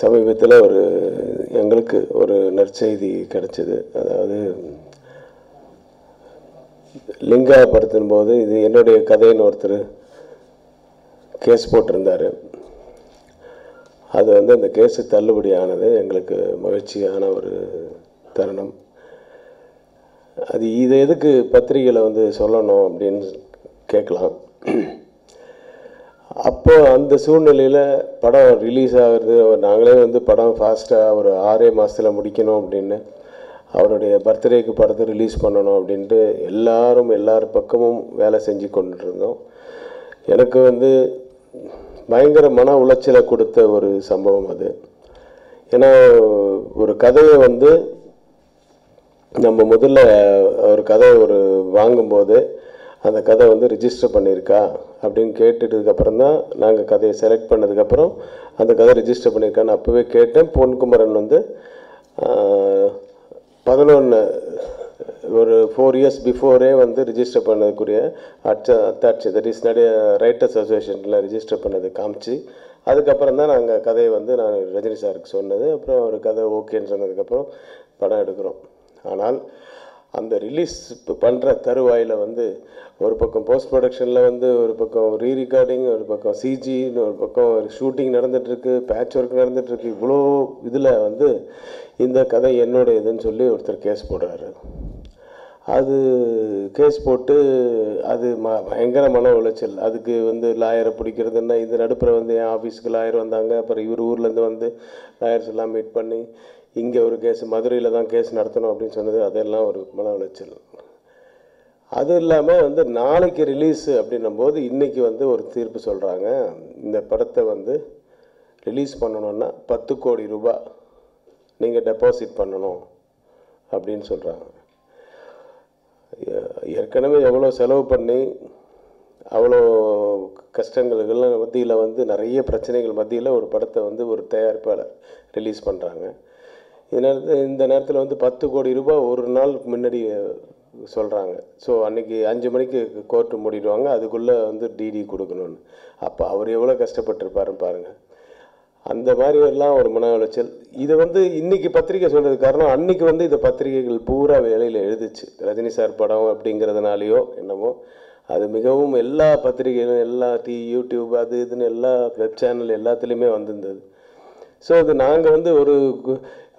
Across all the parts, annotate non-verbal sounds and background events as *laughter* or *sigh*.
சமீபத்தில் ஒரு எங்களுக்கு ஒரு நற்செய்தி கிடைச்சிது. அதாவது லிங்கா படுத்தும் போது இது என்னுடைய கதைன்னு ஒருத்தர் கேஸ் போட்டிருந்தார். அது வந்து அந்த கேஸு தள்ளுபடி ஆனது எங்களுக்கு மகிழ்ச்சியான ஒரு தருணம். அது இது எதுக்கு பத்திரிகையில் வந்து சொல்லணும் அப்படின்னு கேட்கலாம். அப்போ அந்த சூழ்நிலையில் படம் ரிலீஸ் ஆகிறது அவர் நாங்களே வந்து படம் ஃபாஸ்ட்டாக ஒரு ஆறே மாதத்தில் முடிக்கணும் அப்படின்னு அவருடைய பர்த்டேக்கு படத்தை ரிலீஸ் பண்ணணும் அப்படின்ட்டு எல்லாரும் எல்லார் பக்கமும் வேலை செஞ்சு கொண்டுருந்தோம். இருந்தோம் எனக்கு வந்து பயங்கர மன உளைச்சலை கொடுத்த ஒரு சம்பவம் அது. ஏன்னா ஒரு கதையை வந்து நம்ம முதல்ல ஒரு கதை ஒரு வாங்கும்போது அந்த கதை வந்து ரிஜிஸ்டர் பண்ணியிருக்கா அப்படின்னு கேட்டுட்டதுக்கப்புறம் தான் நாங்கள் கதையை செலக்ட் பண்ணதுக்கப்புறம் அந்த கதை ரிஜிஸ்டர் பண்ணியிருக்கான்னு அப்போவே கேட்டேன். பொன்குமரன் வந்து பதினொன்று ஒரு ஃபோர் இயர்ஸ் பிஃபோரே வந்து ரிஜிஸ்டர் பண்ணதுக்குரிய அச்ச அத்தாட்சி தட் இஸ் நிறைய ரைட்டர்ஸ் அசோசியேஷனில் ரிஜிஸ்டர் பண்ணது காமிச்சு. அதுக்கப்புறம் தான் நாங்கள் கதையை வந்து நான் ரஜினி சாருக்கு சொன்னது. அப்புறம் ஒரு கதை ஓகேன்னு சொன்னதுக்கப்புறம் படம் எடுக்கிறோம். ஆனால் அந்த ரிலீஸ் பண்ணுற தருவாயில் வந்து ஒரு பக்கம் போஸ்ட் ப்ரொடக்ஷனில் வந்து ஒரு பக்கம் ரீ ரெக்கார்டிங் ஒரு பக்கம் சிஜின்னு ஒரு பக்கம் ஷூட்டிங் நடந்துகிட்ருக்கு பேட்ச் ஒர்க் நடந்துகிட்ருக்கு இவ்வளோ இதில் வந்து இந்த கதை என்னோட இதுன்னு சொல்லி ஒருத்தர் கேஸ் போடுறாரு. அது கேஸ் போட்டு அது ம பயங்கர மன உளைச்சல். அதுக்கு வந்து லாயரை பிடிக்கிறதுன்னா இந்த நடுப்புற வந்து என் ஆஃபீஸுக்கு லாயர் வந்தாங்க. அப்புறம் இவர் ஊர்லேருந்து வந்து லாயர்ஸ் எல்லாம் மீட் பண்ணி இங்கே ஒரு கேஸ் மதுரையில் தான் கேஸ் நடத்தணும் அப்படின்னு சொன்னது அதெல்லாம் ஒரு மன உளைச்சல். அது இல்லாமல் வந்து நாளைக்கு ரிலீஸ் அப்படின்னும் போது இன்றைக்கி வந்து ஒரு தீர்ப்பு சொல்கிறாங்க இந்த படத்தை வந்து ரிலீஸ் பண்ணணுன்னா பத்து கோடி ரூபாய் நீங்கள் டெபாசிட் பண்ணணும் அப்படின்னு சொல்கிறாங்க ஏற்கனவே எவ்வளோ செலவு பண்ணி அவ்வளோ கஷ்டங்களுக்கெல்லாம் மத்தியில் வந்து நிறைய பிரச்சனைகள் மத்தியில் ஒரு படத்தை வந்து ஒரு தயாரிப்பாளர் ரிலீஸ் பண்ணுறாங்க நேரத்தில் இந்த நேரத்தில் வந்து பத்து கோடி ரூபாய் ஒரு நாள் முன்னாடி சொல்கிறாங்க ஸோ அன்றைக்கி அஞ்சு மணிக்கு கோர்ட்டு மூடிடுவாங்க. அதுக்குள்ளே வந்து டிடி கொடுக்கணும்னு. அப்போ அவர் எவ்வளோ கஷ்டப்பட்டிருப்பாருன்னு பாருங்கள் அந்த மாதிரி எல்லாம் ஒரு மன உளைச்சல். இதை வந்து இன்னைக்கு பத்திரிக்கை சொல்கிறது காரணம் அன்னைக்கு வந்து இந்த பத்திரிகைகள் பூரா வேலையில் எழுதுச்சு. ரஜினி சார் படம் அப்படிங்கிறதுனாலையோ என்னமோ அது மிகவும் எல்லா பத்திரிகைகளும் எல்லா டி யூடியூப் அது இதுன்னு எல்லா வெப் சேனல் எல்லாத்துலேயுமே வந்திருந்தது. ஸோ அது நாங்கள் வந்து ஒரு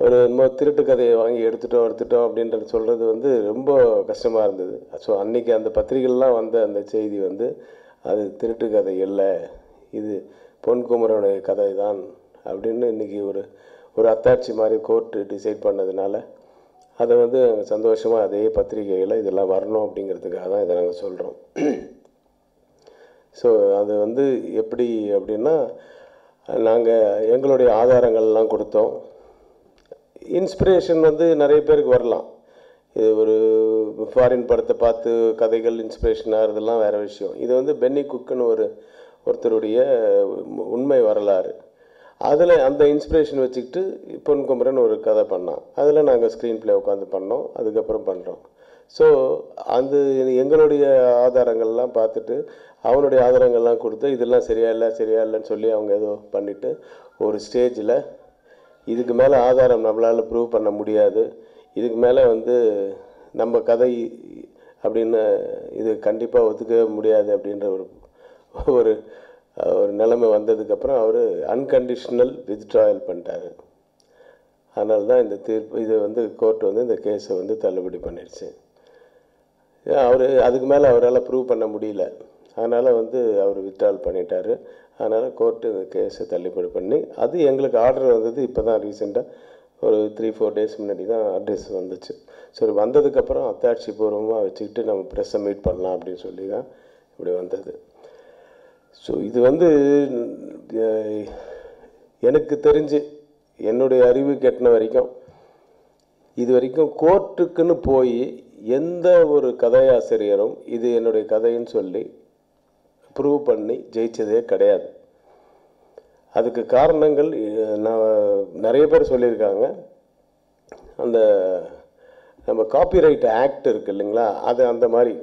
ஒரு என்னமோ திருட்டு கதையை வாங்கி எடுத்துட்டோம் எடுத்துட்டோம் அப்படின்றது சொல்கிறது வந்து ரொம்ப கஷ்டமாக இருந்தது. ஸோ அன்றைக்கி அந்த பத்திரிகைலாம் வந்த அந்த செய்தி வந்து அது திருட்டு கதை இல்லை இது பொன்குமரனுடைய கதை தான் அப்படின்னு இன்றைக்கி ஒரு ஒரு அத்தாட்சி மாதிரி கோர்ட்டு டிசைட் பண்ணதுனால அதை வந்து சந்தோஷமாக அதே பத்திரிகையில் இதெல்லாம் வரணும் அப்படிங்கிறதுக்காக தான் இதை நாங்கள் சொல்கிறோம் ஸோ அது வந்து எப்படி அப்படின்னா நாங்கள் எங்களுடைய ஆதாரங்கள்லாம் கொடுத்தோம். இன்ஸ்பிரேஷன் வந்து நிறைய பேருக்கு வரலாம். இது ஒரு ஃபாரின் படத்தை பார்த்து கதைகள் இன்ஸ்பிரேஷன் ஆகிறதுலாம் வேறு விஷயம். இது வந்து பென்னி குக்குன்னு ஒரு ஒருத்தருடைய உண்மை வரலாறு. அதில் அந்த இன்ஸ்பிரேஷன் வச்சுக்கிட்டு பொன் குமரன் ஒரு கதை பண்ணான். அதில் நாங்கள் ஸ்க்ரீன் ப்ளே உட்காந்து பண்ணோம். அதுக்கப்புறம் பண்ணுறோம் ஸோ அந்த எங்களுடைய ஆதாரங்கள்லாம் பார்த்துட்டு அவனுடைய ஆதாரங்கள்லாம் கொடுத்து இதெல்லாம் சரியா இல்லை சரியா இல்லைன்னு சொல்லி அவங்க ஏதோ பண்ணிவிட்டு ஒரு ஸ்டேஜில் இதுக்கு மேலே ஆதாரம் நம்மளால் ப்ரூவ் பண்ண முடியாது. இதுக்கு மேலே வந்து நம்ம கதை அப்படின்னு இது கண்டிப்பாக ஒத்துக்கவே முடியாது அப்படின்ற ஒரு ஒரு ஒரு நிலைமை வந்ததுக்கப்புறம் அவர் அன்கண்டிஷ்னல் வித்ட்ராயல் பண்ணிட்டார். அதனால தான் இந்த தீர்ப்பு இது வந்து கோர்ட் வந்து இந்த கேஸை வந்து தள்ளுபடி பண்ணிடுச்சு அவர் அதுக்கு மேலே அவரால் ப்ரூவ் பண்ண முடியல. அதனால் வந்து அவர் வித்ட்ரால் பண்ணிட்டார். அதனால் கோர்ட்டு இந்த கேஸை தள்ளுபடி பண்ணி அது எங்களுக்கு ஆர்டர் வந்தது இப்போ தான் ரீசெண்டாக ஒரு த்ரீ ஃபோர் டேஸ் முன்னாடி தான் அட்ரஸ் வந்துச்சு. சரி வந்ததுக்கப்புறம் அத்தாட்சி பூர்வமாக வச்சுக்கிட்டு நம்ம ப்ரெஸ்ஸை மீட் பண்ணலாம் அப்படின்னு சொல்லி தான் இப்படி வந்தது. ஸோ இது வந்து எனக்கு தெரிஞ்சு என்னுடைய அறிவு கெட்டின வரைக்கும் இது வரைக்கும் கோர்ட்டுக்குன்னு போய் எந்த ஒரு கதையாசிரியரும் இது என்னுடைய கதைன்னு சொல்லி ப்ரூவ் பண்ணி ஜெயிச்சதே கிடையாது. அதுக்கு காரணங்கள் நான் நிறைய பேர் சொல்லியிருக்காங்க. அந்த நம்ம காப்பிரைட் ஆக்ட் இருக்குது இல்லைங்களா? அது அந்த மாதிரி.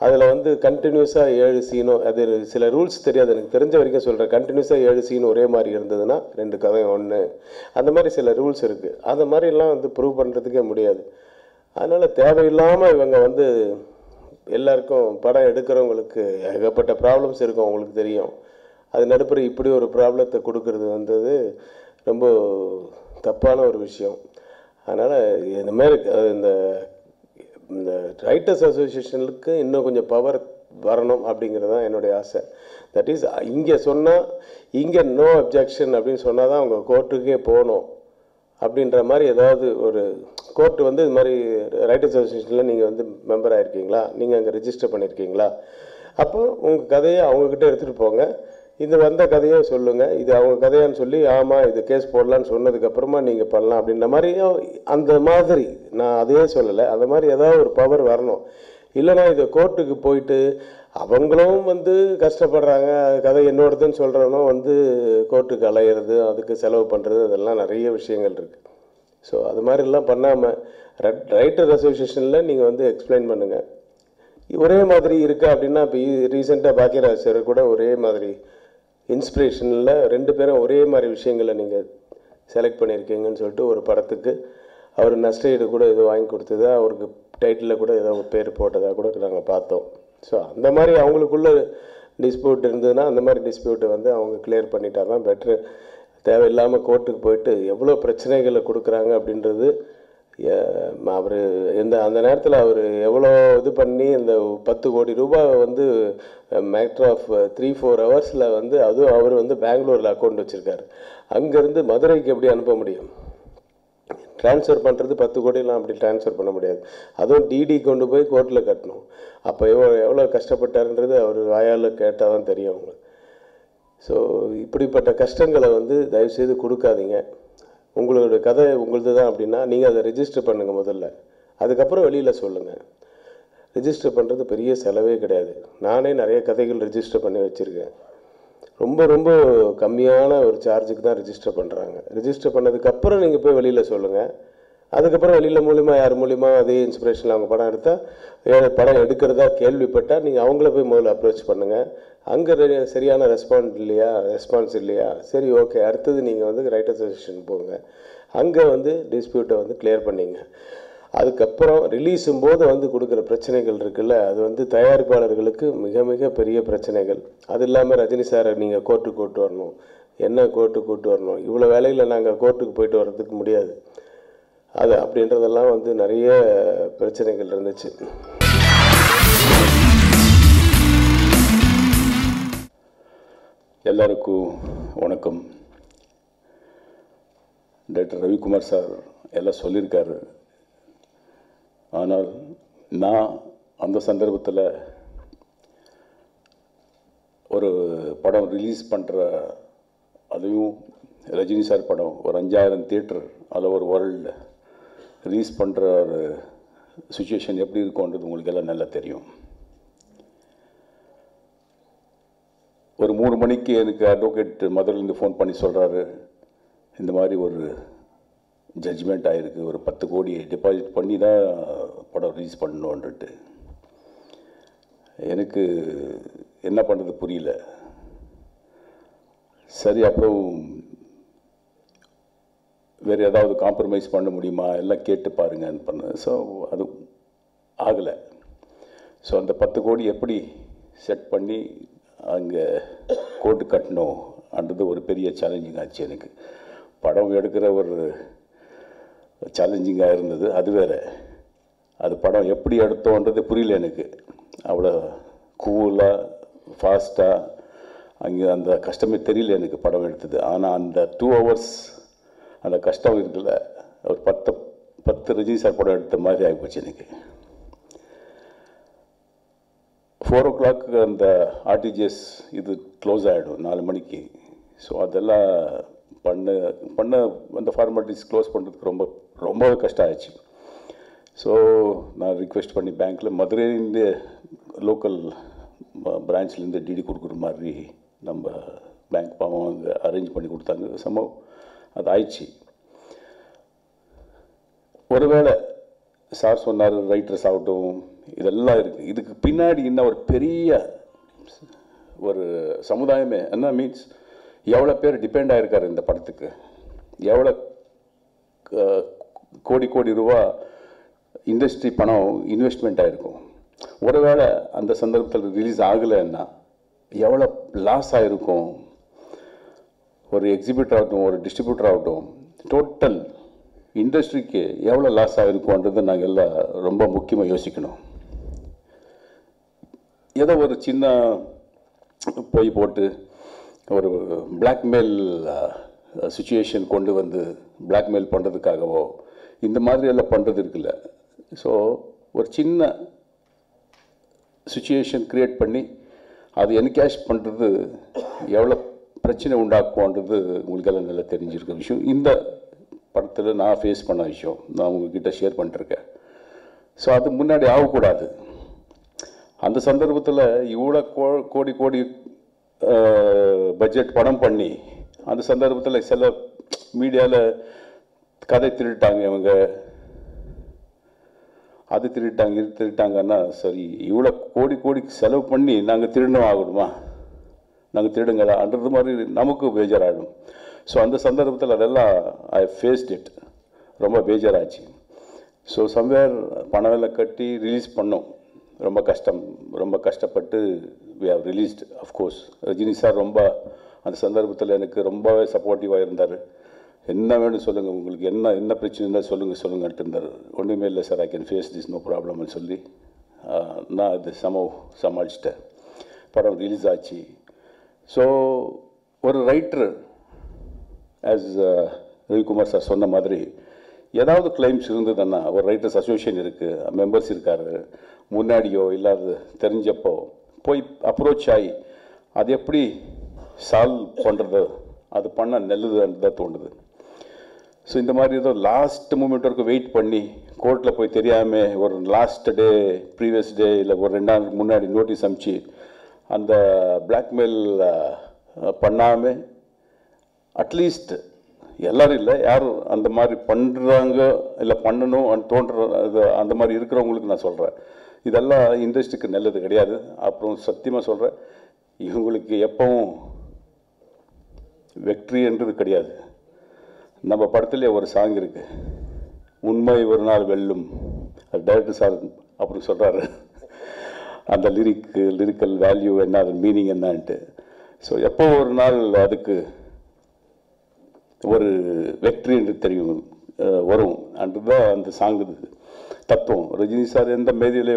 அதில் வந்து கண்டினியூஸாக ஏழு சீனும் அது சில ரூல்ஸ் தெரியாது. எனக்கு தெரிஞ்ச வரைக்கும் சொல்கிறேன் கண்டினியூஸாக ஏழு சீன் ஒரே மாதிரி இருந்ததுன்னா ரெண்டு கதையும் ஒன்று அந்த மாதிரி சில ரூல்ஸ் இருக்குது அந்த மாதிரிலாம் வந்து ப்ரூவ் பண்ணுறதுக்கே முடியாது. அதனால் தேவையில்லாமல் இவங்க வந்து எல்லாருக்கும் படம் எடுக்கிறவங்களுக்கு ஏகப்பட்ட ப்ராப்ளம்ஸ் இருக்கும் அவங்களுக்கு தெரியும். அது நடுப்புற இப்படி ஒரு ப்ராப்ளத்தை கொடுக்கறது வந்தது ரொம்ப தப்பான ஒரு விஷயம். அதனால் இந்த மாதிரி இந்த இந்த ரைட்டர்ஸ் அசோசியேஷனுக்கு இன்னும் கொஞ்சம் பவர் வரணும் அப்படிங்கிறது தான் என்னுடைய ஆசை. தட் இஸ் இங்கே சொன்னால் இங்கே நோ அப்ஜெக்ஷன் அப்படின்னு சொன்னால் தான் அவங்க கோர்ட்டுக்கே போகணும் அப்படின்ற மாதிரி ஏதாவது ஒரு கோர்ட் வந்து இது மாதிரி ரைட்டர்ஸ் அசோசியேஷனில் நீங்கள் வந்து மெம்பர் ஆகிருக்கீங்களா நீங்கள் அங்கே ரிஜிஸ்டர் பண்ணியிருக்கீங்களா அப்போ உங்கள் கதையை அவங்கக்கிட்ட எடுத்துகிட்டு போங்க. இது வந்த கதையை சொல்லுங்கள் இது அவங்க கதையான்னு சொல்லி ஆமாம் இது கேஸ் போடலான்னு சொன்னதுக்கப்புறமா நீங்கள் பண்ணலாம் அப்படின்ற மாதிரியும் அந்த மாதிரி நான் அதையே சொல்லலை. அந்த மாதிரி ஏதாவது ஒரு பவர் வரணும். இல்லைனா இதை கோர்ட்டுக்கு போயிட்டு அவங்களும் வந்து கஷ்டப்படுறாங்க. கதை என்னோடதுன்னு சொல்கிறவனும் வந்து கோர்ட்டுக்கு அலையிறது அதுக்கு செலவு பண்ணுறது அதெல்லாம் நிறைய விஷயங்கள் இருக்குது ஸோ அது மாதிரிலாம் பண்ணாமல் ரைட்டர் அசோசியேஷனில் நீங்கள் வந்து எக்ஸ்பிளைன் பண்ணுங்கள் ஒரே மாதிரி இருக்கா அப்படின்னா இப்போ ரீசெண்டாக பாக்கியராஜ் சார் கூட ஒரே மாதிரி இன்ஸ்பிரேஷனில் ரெண்டு பேரும் ஒரே மாதிரி விஷயங்களை நீங்கள் செலக்ட் பண்ணியிருக்கீங்கன்னு சொல்லிட்டு ஒரு படத்துக்கு அவர் நஷ்டஈடு கூட ஏதோ வாங்கி கொடுத்ததா அவருக்கு டைட்டிலில் கூட ஏதோ ஒரு பேர் போட்டதாக கூட நாங்கள் பார்த்தோம். ஸோ அந்த மாதிரி அவங்களுக்குள்ள டிஸ்பியூட் இருந்ததுன்னா அந்த மாதிரி டிஸ்பியூட்டை வந்து அவங்க கிளியர் பண்ணிட்டா தான் பெட்ரு தேவையில்லாமல் கோர்ட்டுக்கு போயிட்டு எவ்வளோ பிரச்சனைகளை கொடுக்குறாங்க அப்படின்றது அவர் இந்த அந்த நேரத்தில் அவர் எவ்வளோ இது பண்ணி இந்த பத்து கோடி ரூபாய் வந்து மேட்ரு ஆஃப் த்ரீ ஃபோர் ஹவர்ஸில் வந்து அதுவும் அவர் வந்து பெங்களூரில் அக்கௌண்ட் வச்சுருக்காரு. அங்கேருந்து மதுரைக்கு எப்படி அனுப்ப முடியும்? ட்ரான்ஸ்ஃபர் பண்ணுறது பத்து கோடிலாம் அப்படி ட்ரான்ஸ்ஃபர் பண்ண முடியாது. அதுவும் டிடி கொண்டு போய் கோர்ட்டில் கட்டணும். அப்போ எவ்வளோ எவ்வளோ கஷ்டப்பட்டாருன்றது அவர் வாயால் கேட்டால் தான் தெரியும் அவங்களுக்கு. ஸோ இப்படிப்பட்ட கஷ்டங்களை வந்து தயவுசெய்து கொடுக்காதீங்க. உங்களோட கதை உங்களது தான் அப்படின்னா நீங்கள் அதை ரெஜிஸ்டர் பண்ணுங்கள் முதல்ல. அதுக்கப்புறம் வெளியில் சொல்லுங்கள் ரிஜிஸ்டர் பண்ணுறது பெரிய செலவே கிடையாது. நானே நிறைய கதைகள் ரிஜிஸ்டர் பண்ணி வச்சுருக்கேன். ரொம்ப ரொம்ப கம்மியான ஒரு சார்ஜுக்கு தான் ரிஜிஸ்டர் பண்ணுறாங்க ரிஜிஸ்டர் பண்ணதுக்கப்புறம் நீங்கள் போய் வெளியில் சொல்லுங்கள் அதுக்கப்புறம் வெளியில் மூலிமா யார் மூலிமா அதே இன்ஸ்பிரேஷனில் அவங்க படம் எடுத்தால் படம் எடுக்கிறதா கேள்விப்பட்டால் நீங்கள் அவங்கள போய் முதல்ல அப்ரோச் பண்ணுங்கள் அங்கே சரியான ரெஸ்பான்ஸ் இல்லையா? ரெஸ்பான்ஸ் இல்லையா? சரி ஓகே அடுத்தது நீங்கள் வந்து ரைட் அசோசியேஷன் போங்க. அங்கே வந்து டிஸ்பியூட்டை வந்து கிளியர் பண்ணிங்க. அதுக்கப்புறம் ரிலீஸும் போது வந்து கொடுக்குற பிரச்சனைகள் இருக்குல்ல? அது வந்து தயாரிப்பாளர்களுக்கு மிக மிக பெரிய பிரச்சனைகள். அது இல்லாமல் ரஜினி சாரை நீங்கள் கோர்ட்டுக்கு கூட்டு வரணும். என்ன கோர்ட்டுக்கு கூட்டு வரணும்? இவ்வளோ வேலையில் நாங்கள் கோர்ட்டுக்கு போயிட்டு வர்றதுக்கு முடியாது. அது அப்படின்றதெல்லாம் வந்து நிறைய பிரச்சனைகள் இருந்துச்சு. எல்லாருக்கும் வணக்கம். டாக்டர் ரவிக்குமார் சார் எல்லாம் சொல்லியிருக்காரு. ஆனால் நான் அந்த சந்தர்ப்பத்தில் ஒரு படம் ரிலீஸ் பண்ணுற அதுவும் ரஜினி சார் படம் ஒரு அஞ்சாயிரம் தியேட்டர் அதில் ஒரு வேர்ல்டு ரீஸ் பண்ணுற ஒரு சுச்சுவேஷன் எப்படி இருக்கும்ன்றது உங்களுக்கு எல்லாம் நல்லா தெரியும். ஒரு மூணு மணிக்கு எனக்கு அட்வொகேட் மதுரையிலேருந்து ஃபோன் பண்ணி சொல்கிறாரு இந்த மாதிரி ஒரு ஜட்ஜ்மெண்ட் ஆகிருக்கு ஒரு பத்து கோடி டெபாசிட் பண்ணி தான் படம் ரிலீஸ் பண்ணணுன்ட்டு எனக்கு என்ன பண்ணுறது புரியல. சரி அப்புறம் வேறு ஏதாவது காம்ப்ரமைஸ் பண்ண முடியுமா? எல்லாம் கேட்டு பாருங்கன்னு பண்ண. ஸோ அது ஆகலை. ஸோ அந்த பத்து கோடி எப்படி செட் பண்ணி அங்கே கோட்டு கட்டணும் அன்றது ஒரு பெரிய சேலஞ்சிங் ஆச்சு எனக்கு. படம் எடுக்கிற ஒரு சேலஞ்சிங்காக இருந்தது. அது வேற. அது படம் எப்படி எடுத்தோன்றது புரியல எனக்கு. அவ்வளோ கூலாக ஃபாஸ்ட்டாக அங்கே அந்த கஷ்டமே தெரியல எனக்கு படம் எடுத்தது. ஆனால் அந்த டூ ஹவர்ஸ் அந்த கஷ்டம் இருக்குல்ல ஒரு பத்து பத்து ரஜினி சார் படம் எடுத்த மாதிரி ஆகிப்போச்சு எனக்கு. ஃபோர் ஓ கிளாக்கு அந்த ஆர்டிஜிஎஸ் இது க்ளோஸ் ஆகிடும் நாலு மணிக்கு. ஸோ அதெல்லாம் பண்ண பண்ண அந்த ஃபார்மாலிட்டிஸ் க்ளோஸ் பண்ணுறதுக்கு ரொம்ப ரொம்ப கஷ்டம் ஆயிடுச்சு ஸோ நான் ரிக்வெஸ்ட் பண்ணி பேங்க்கில் மதுரையிலேருந்து லோக்கல் பிரான்ச்லேருந்து டிடி கொடுக்குற மாதிரி நம்ம பேங்க் பாவம் அங்கே அரேஞ்ச் பண்ணி கொடுத்தாங்க. சம்பவம் அது ஆயிடுச்சு ஒருவேளை சார் சொன்னார் ரைட்டர்ஸ் ஆகட்டும் இதெல்லாம் இருக்குது இதுக்கு பின்னாடி இன்னும் ஒரு பெரிய ஒரு சமுதாயமே என்ன மீன்ஸ் எவ்வளோ பேர் டிபெண்ட் ஆகிருக்கார் இந்த படத்துக்கு? எவ்வளோ கோடி கோடி ரூபா இண்டஸ்ட்ரி பணம் இன்வெஸ்ட்மெண்ட் ஆகிருக்கும் ஒருவேளை அந்த சந்தர்ப்பத்தில் ரிலீஸ் ஆகலைன்னா எவ்வளோ லாஸ் ஆகிருக்கும் ஒரு எக்ஸிபிட்டர் ஆகட்டும் ஒரு டிஸ்ட்ரிபியூட்டர் ஆகட்டும் டோட்டல் இண்டஸ்ட்ரிக்கு எவ்வளோ லாஸ் ஆகிருக்கும்ன்றது நாங்கள் எல்லாம் ரொம்ப முக்கியமாக யோசிக்கணும். ஏதோ ஒரு சின்ன போய் போட்டு ஒரு பிளாக்மெயில் சுச்சுவேஷன் கொண்டு வந்து பிளாக்மெயில் பண்ணுறதுக்காகவோ இந்த மாதிரி எல்லாம் பண்ணுறது இருக்குல்ல. ஸோ ஒரு சின்ன சுச்சுவேஷன் க்ரியேட் பண்ணி அது என்கேஷ் பண்ணுறது எவ்வளோ பிரச்சனை உண்டாக்கும்ன்றது உங்களுக்கெல்லாம் நல்லா தெரிஞ்சிருக்க விஷயம். இந்த படத்தில் நான் ஃபேஸ் பண்ண விஷயம் நான் உங்ககிட்ட ஷேர் பண்ணிருக்கேன். ஸோ அது முன்னாடி ஆகக்கூடாது. அந்த சந்தர்ப்பத்தில் இவ்வளோ கோ கோடி கோடி பட்ஜெட் படம் பண்ணி அந்த சந்தர்ப்பத்தில் சில மீடியாவில் கதை திருட்டாங்க இவங்க. அது திருட்டாங்க இது திருட்டாங்கன்னா சரி இவ்வளோ கோடி கோடி செலவு பண்ணி நாங்கள் திருடணும் ஆகணுமா? நாங்கள் திருடுங்களான்றது மாதிரி நமக்கு பேஜாராகிடும் ஸோ அந்த சந்தர்ப்பத்தில் அதெல்லாம் ஐ ஃபேஸ்ட் இட் ரொம்ப பேஜராச்சு. ஸோ சம்வேர் பணம் எல்லாம் கட்டி ரிலீஸ் பண்ணோம். ரொம்ப கஷ்டம். ரொம்ப கஷ்டப்பட்டு we have released of course Rajini sir ரொம்ப அந்த சந்தர்ப்பத்தில் எனக்கு ரொம்பவே சப்போர்ட்டிவாக இருந்தார். என்ன வேணும் சொல்லுங்கள் உங்களுக்கு என்ன என்ன பிரச்சனை இருந்தால் சொல்லுங்கள் சொல்லுங்கன்ட்டு இருந்தார். ஒன்றுமே இல்லை sir I can face this no ப்ராப்ளம்னு சொல்லி நான் அது சம சமாளிச்சிட்டேன். படம் ரிலீஸ் ஆச்சு. ஸோ ஒரு writer as uh, Ravikumar sir சொன்ன மாதிரி ஏதாவது கிளைம்ஸ் இருந்ததுன்னா ஒரு ரைட்டர்ஸ் அசோசியேஷன் இருக்குது மெம்பர்ஸ் இருக்கார் முன்னாடியோ இல்லாத தெரிஞ்சப்போ போய் அப்ரோச் ஆகி அது எப்படி சால்வ் பண்ணுறது அது பண்ண நல்லதுன்னு தான் தோணுது. ஸோ இந்த மாதிரி ஏதோ லாஸ்ட் மூமெண்ட் வரைக்கும் வெயிட் பண்ணி கோர்ட்டில் போய் தெரியாமல் ஒரு லாஸ்ட் டே ப்ரீவியஸ் டே இல்லை ஒரு ரெண்டு நாள் முன்னாடி நோட்டீஸ் அனுப்பிச்சு அந்த பிளாக்மெயில் பண்ணாமல் அட்லீஸ்ட் எல்லோரும் இல்லை யாரும் அந்த மாதிரி பண்ணுறாங்க இல்லை பண்ணணும் அண்ட் தோன்ற இது அந்த மாதிரி இருக்கிறவங்களுக்கு நான் சொல்கிறேன் இதெல்லாம் இண்டஸ்ட்ரிக்கு நல்லது கிடையாது. அப்புறம் சத்தியமாக சொல்கிறேன் இவங்களுக்கு எப்பவும் வெற்றின்றது கிடையாது. நம்ம படத்துலேயே ஒரு சாங் இருக்குது உண்மை ஒரு நாள் வெல்லும் அது டைரக்டர் சார் அப்புறம் சொல்கிறாரு அந்த லிரிக்கு லிரிக்கல் வேல்யூ என்ன அது மீனிங் என்னான்ட்டு. ஸோ எப்போ ஒரு நாள் அதுக்கு ஒரு வெற்றி என்று தெரியும் வரும் வரும். அன்றுதான் அந்த சாங் தத்துவம். ரஜினி சார் எந்த மேதியிலே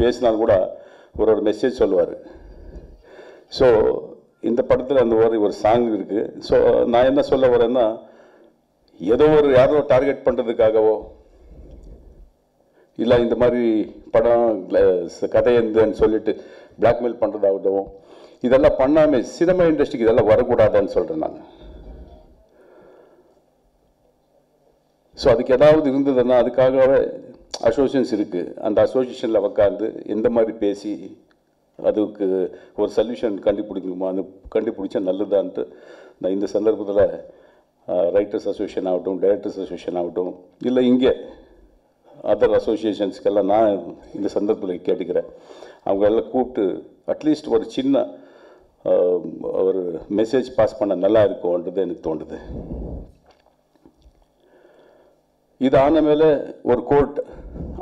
பேசினாலும் கூட ஒரு ஒரு மெசேஜ் சொல்லுவார். ஸோ இந்த படத்தில் அந்த ஒரு ஒரு சாங் இருக்குது ஸோ நான் என்ன சொல்ல வரேன்னா ஏதோ ஒரு யாரோ டார்கெட் பண்ணுறதுக்காகவோ இல்லை இந்த மாதிரி படம் கதை எந்தன்னு சொல்லிட்டு பிளாக்மெயில் பண்ணுறதாகட்டும் இதெல்லாம் பண்ணாமல் சினிமா இண்டஸ்ட்ரிக்கு இதெல்லாம் வரக்கூடாதுன்னு சொல்கிறேன் நான். ஸோ அதுக்கு ஏதாவது இருந்ததுன்னா அதுக்காகவே அசோசியேஷன்ஸ் இருக்குது அந்த அசோசியேஷனில் உட்காந்து எந்த மாதிரி பேசி அதுக்கு ஒரு சொல்யூஷன் கண்டுபிடிக்கணுமா அது கண்டுபிடிச்சா நல்லதான்ட்டு நான் இந்த சந்தர்ப்பத்தில் ரைட்டர்ஸ் அசோசியேஷன் ஆகட்டும் டைரக்டர்ஸ் அசோசியேஷன் ஆகட்டும் இல்லை இங்கே அதர் அசோசியேஷன்ஸ்க்கெல்லாம் நான் இந்த சந்தர்ப்பத்தில் கேட்டுக்கிறேன். அவங்க எல்லாம் கூப்பிட்டு அட்லீஸ்ட் ஒரு சின்ன ஒரு மெசேஜ் பாஸ் பண்ண நல்லா இருக்கும்ன்றது எனக்கு தோணுது. இது ஆன மேலே ஒரு கோர்ட்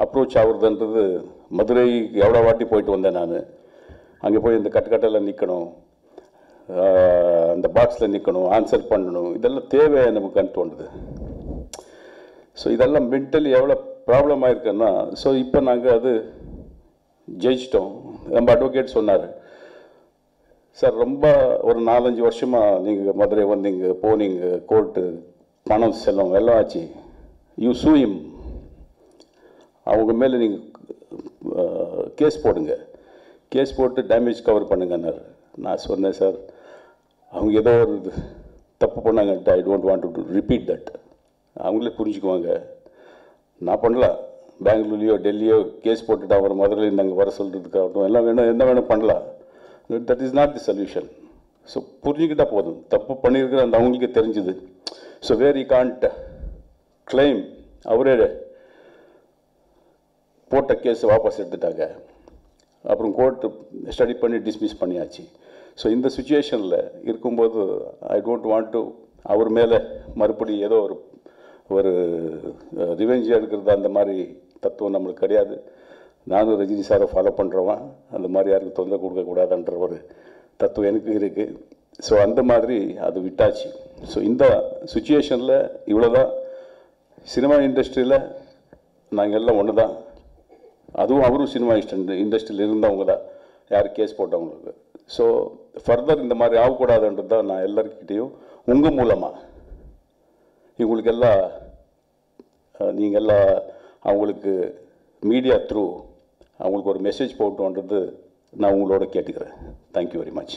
அப்ரோச் ஆகுறதுன்றது மதுரை எவ்வளோ வாட்டி போயிட்டு வந்தேன் நான். அங்கே போய் இந்த கட்டுக்கட்டில் நிற்கணும் அந்த பாக்ஸில் நிற்கணும் ஆன்சர் பண்ணணும் இதெல்லாம் தேவை நமக்குன்னு தோணுது. ஸோ இதெல்லாம் மென்டலி எவ்வளோ ப்ராப்ளம் ஆயிருக்குன்னா ஸோ இப்போ நாங்கள் அது ஜெயிச்சிட்டோம். நம்ம அட்வொகேட் சொன்னார் சார் ரொம்ப ஒரு நாலஞ்சு வருஷமாக நீங்கள் மதுரை வந்தீங்க போனீங்க கோர்ட்டு பணம் செல்லம் எல்லாம் ஆச்சு. யூ சூயிம் அவங்க மேலே நீங்கள் கேஸ் போடுங்க. கேஸ் போட்டு டேமேஜ் கவர் பண்ணுங்கன்னார். நான் சொன்னேன் சார் அவங்க ஏதோ ஒரு தப்பு பண்ணாங்க I don't want to repeat that அவங்களே புரிஞ்சுக்குவாங்க. நான் பண்ணலாம் பெங்களூர்லேயோ டெல்லியோ கேஸ் போட்டுட்டு அவர் மதுரையில் நாங்கள் வர சொல்கிறதுக்காகட்டும் எல்லாம் வேணும் என்ன வேணும் பண்ணலாம். That is not the solution so புரிஞ்சுக்கிட்டால் போதும். தப்பு பண்ணியிருக்கிற அந்த அவங்களுக்கே தெரிஞ்சுது. So where you can't claim அவரே போட்ட கேஸ் வாபஸ் எடுத்துட்டாங்க. அப்புறம் கோர்ட்டு ஸ்டடி பண்ணி டிஸ்மிஸ் பண்ணியாச்சு. ஸோ இந்த சுச்சுவேஷனில் இருக்கும்போது ஐ டோன்ட் வாண்ட் டு அவர் மேலே மறுபடி ஏதோ ஒரு ஒரு ரிவெஞ்சாக எடுக்கிறது அந்த மாதிரி தத்துவம் நம்மளுக்கு கிடையாது. நானும் ரஜினி சாரை ஃபாலோ பண்ணுறவன் அந்த மாதிரி யாருக்கும் தொந்தரவு கொடுக்கக்கூடாதுன்ற ஒரு தத்துவம் எனக்கு இருக்குது ஸோ அந்த மாதிரி அது விட்டாச்சு. ஸோ இந்த சுச்சுவேஷனில் இவ்வளோதான் சினிமா இண்டஸ்ட்ரியில் நாங்கள் எல்லாம் ஒன்று தான் அதுவும் அவரும் சினிமா இண்டஸ்ட்ரியில் இருந்தவங்க தான் யார் கேஸ் போட்டவங்களுக்கு. ஸோ ஃபர்தர் இந்த மாதிரி ஆகக்கூடாதுன்றது தான் நான் எல்லாருக்கிட்டேயும் உங்கள் மூலமாக இவங்களுக்கெல்லாம் நீங்கள்லாம் நீங்கள் எல்லாம் அவங்களுக்கு மீடியா த்ரூ அவங்களுக்கு ஒரு மெசேஜ் போட்டோன்றது நான் உங்களோட கேட்டுக்கிறேன். தேங்க்யூ வெரி மச்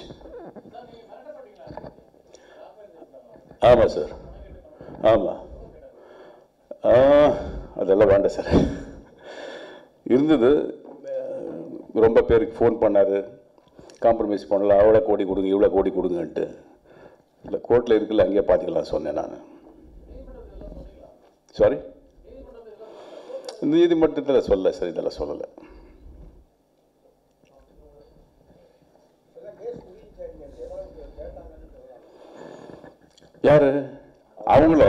ஆமாம் சார் ஆமாம் அதெல்லாம் வேண்டாம் சார் இருந்தது. ரொம்ப பேருக்கு ஃபோன் பண்ணார். காம்ப்ரமைஸ் பண்ணலாம் அவ்வளோ கோடி கொடுங்க இவ்வளோ கோடி கொடுங்கன்ட்டு. இல்லை கோர்ட்டில் இருக்குல்ல அங்கேயே பார்த்துக்கலாம் சொன்னேன் நான். சாரி நீதிமன்றத்தில் சொல்லலை சார் இதெல்லாம் சொல்லலை. யார்? அவங்கள?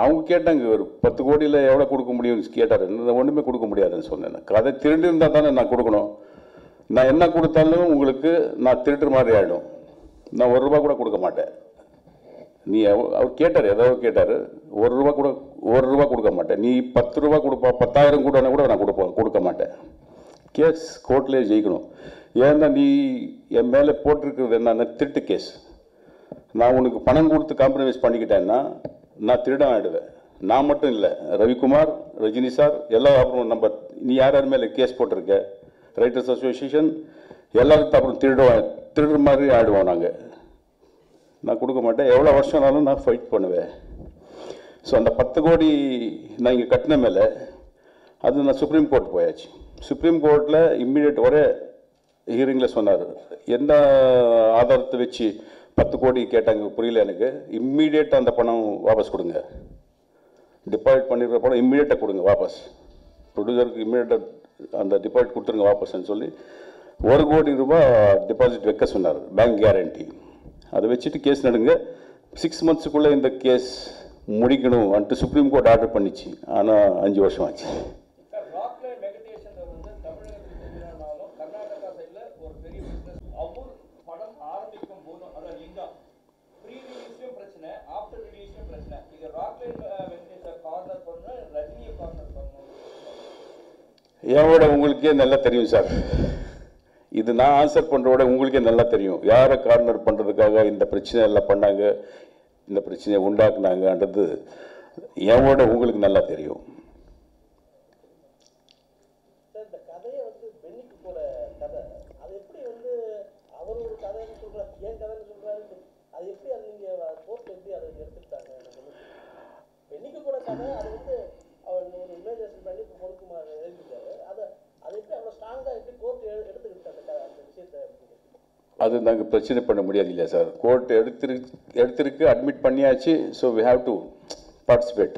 அவங்க கேட்டாங்க ஒரு பத்து கோடியில் எவ்வளோ கொடுக்க முடியும்னு கேட்டார். என்ன ஒன்றுமே கொடுக்க முடியாதுன்னு சொன்னேன் கதை திருடி இருந்தால் தானே நான் கொடுக்கணும். நான் என்ன கொடுத்தாலும் உங்களுக்கு நான் திருட்டுற மாதிரி ஆகிடும் நான் ஒரு ரூபா கூட கொடுக்க மாட்டேன். நீ அவ- அவர் கேட்டார் ஏதோ கேட்டார் ஒரு ரூபா கூட ஒரு ரூபா கொடுக்க மாட்டேன். நீ பத்து ரூபா கொடுப்பா பத்தாயிரம் கூட கூட நான் கொடுப்பேன் கொடுக்க மாட்டேன். கேஸ் கோர்ட்லேயே ஜெயிக்கணும். ஏன்னா நீ என் மேலே போட்டிருக்கிறது என்னன்னா திருட்டு கேஸ். நான் உனக்கு பணம் கொடுத்து காம்ப்ரமைஸ் பண்ணிக்கிட்டேன்னா நான் திருடம் ஆயிடுவேன். நான் மட்டும் இல்லை ரவிக்குமார் ரஜினி சார் எல்லா அப்புறம் நம்ம நீ யார் யார் மேலே கேஸ் போட்டிருக்க? ரைட்டர்ஸ் அசோசியேஷன் எல்லாருக்கும் அப்புறம் திருடுவோம் திருடுற மாதிரி ஆயிடுவோம் நாங்கள் நான் கொடுக்க மாட்டேன். எவ்வளோ வருஷம்னாலும் நான் ஃபைட் பண்ணுவேன். ஸோ அந்த பத்து கோடி நான் இங்கே கட்டின மேலே அது நான் சுப்ரீம் கோர்ட் போயாச்சு. சுப்ரீம் கோர்ட்டில் இம்மிடியட் ஒரே ஹியரிங்கில் சொன்னார். எந்த ஆதாரத்தை வச்சு பத்து கோடி கேட்டாங்க புரியல எனக்கு. இம்மிடியேட்டாக அந்த பணம் வாபஸ் கொடுங்க. டிபாசிட் பண்ணிருக்கிற பணம் இம்மிடியேட்டாக கொடுங்க வாபஸ். ப்ரொடியூசருக்கு இம்மிடியேட்டாக அந்த டிபாசிட் கொடுத்துருங்க வாபஸ்ன்னு சொல்லி ஒரு கோடி ரூபாய் டிபாசிட் வைக்க சொன்னார். பேங்க் கேரண்டி அதை வச்சுட்டு கேஸ் நடுங்க. சிக்ஸ் மந்த்ஸுக்குள்ளே இந்த கேஸ் முடிக்கணும் வந்துட்டு சுப்ரீம் கோர்ட் ஆர்டர் பண்ணிச்சு. ஆனால் அஞ்சு வருஷம் ஆச்சு. என்னோட உங்களுக்கே நல்லா தெரியும் சார். இது நான் ஆன்சர் பண்ணுறோட உங்களுக்கே நல்லா தெரியும். யாரை கார்னர் பண்ணுறதுக்காக இந்த பிரச்சனை எல்லாம் பண்ணாங்க இந்த பிரச்சனையை உண்டாக்குனாங்கன்றது என்னோட உங்களுக்கு நல்லா தெரியும். அது நாங்கள் பிரச்சனை பண்ண முடியாது இல்லையா சார்? கோர்ட் எடுத்திரு எடுத்திருக்கு அட்மிட் பண்ணியாச்சு so we have to participate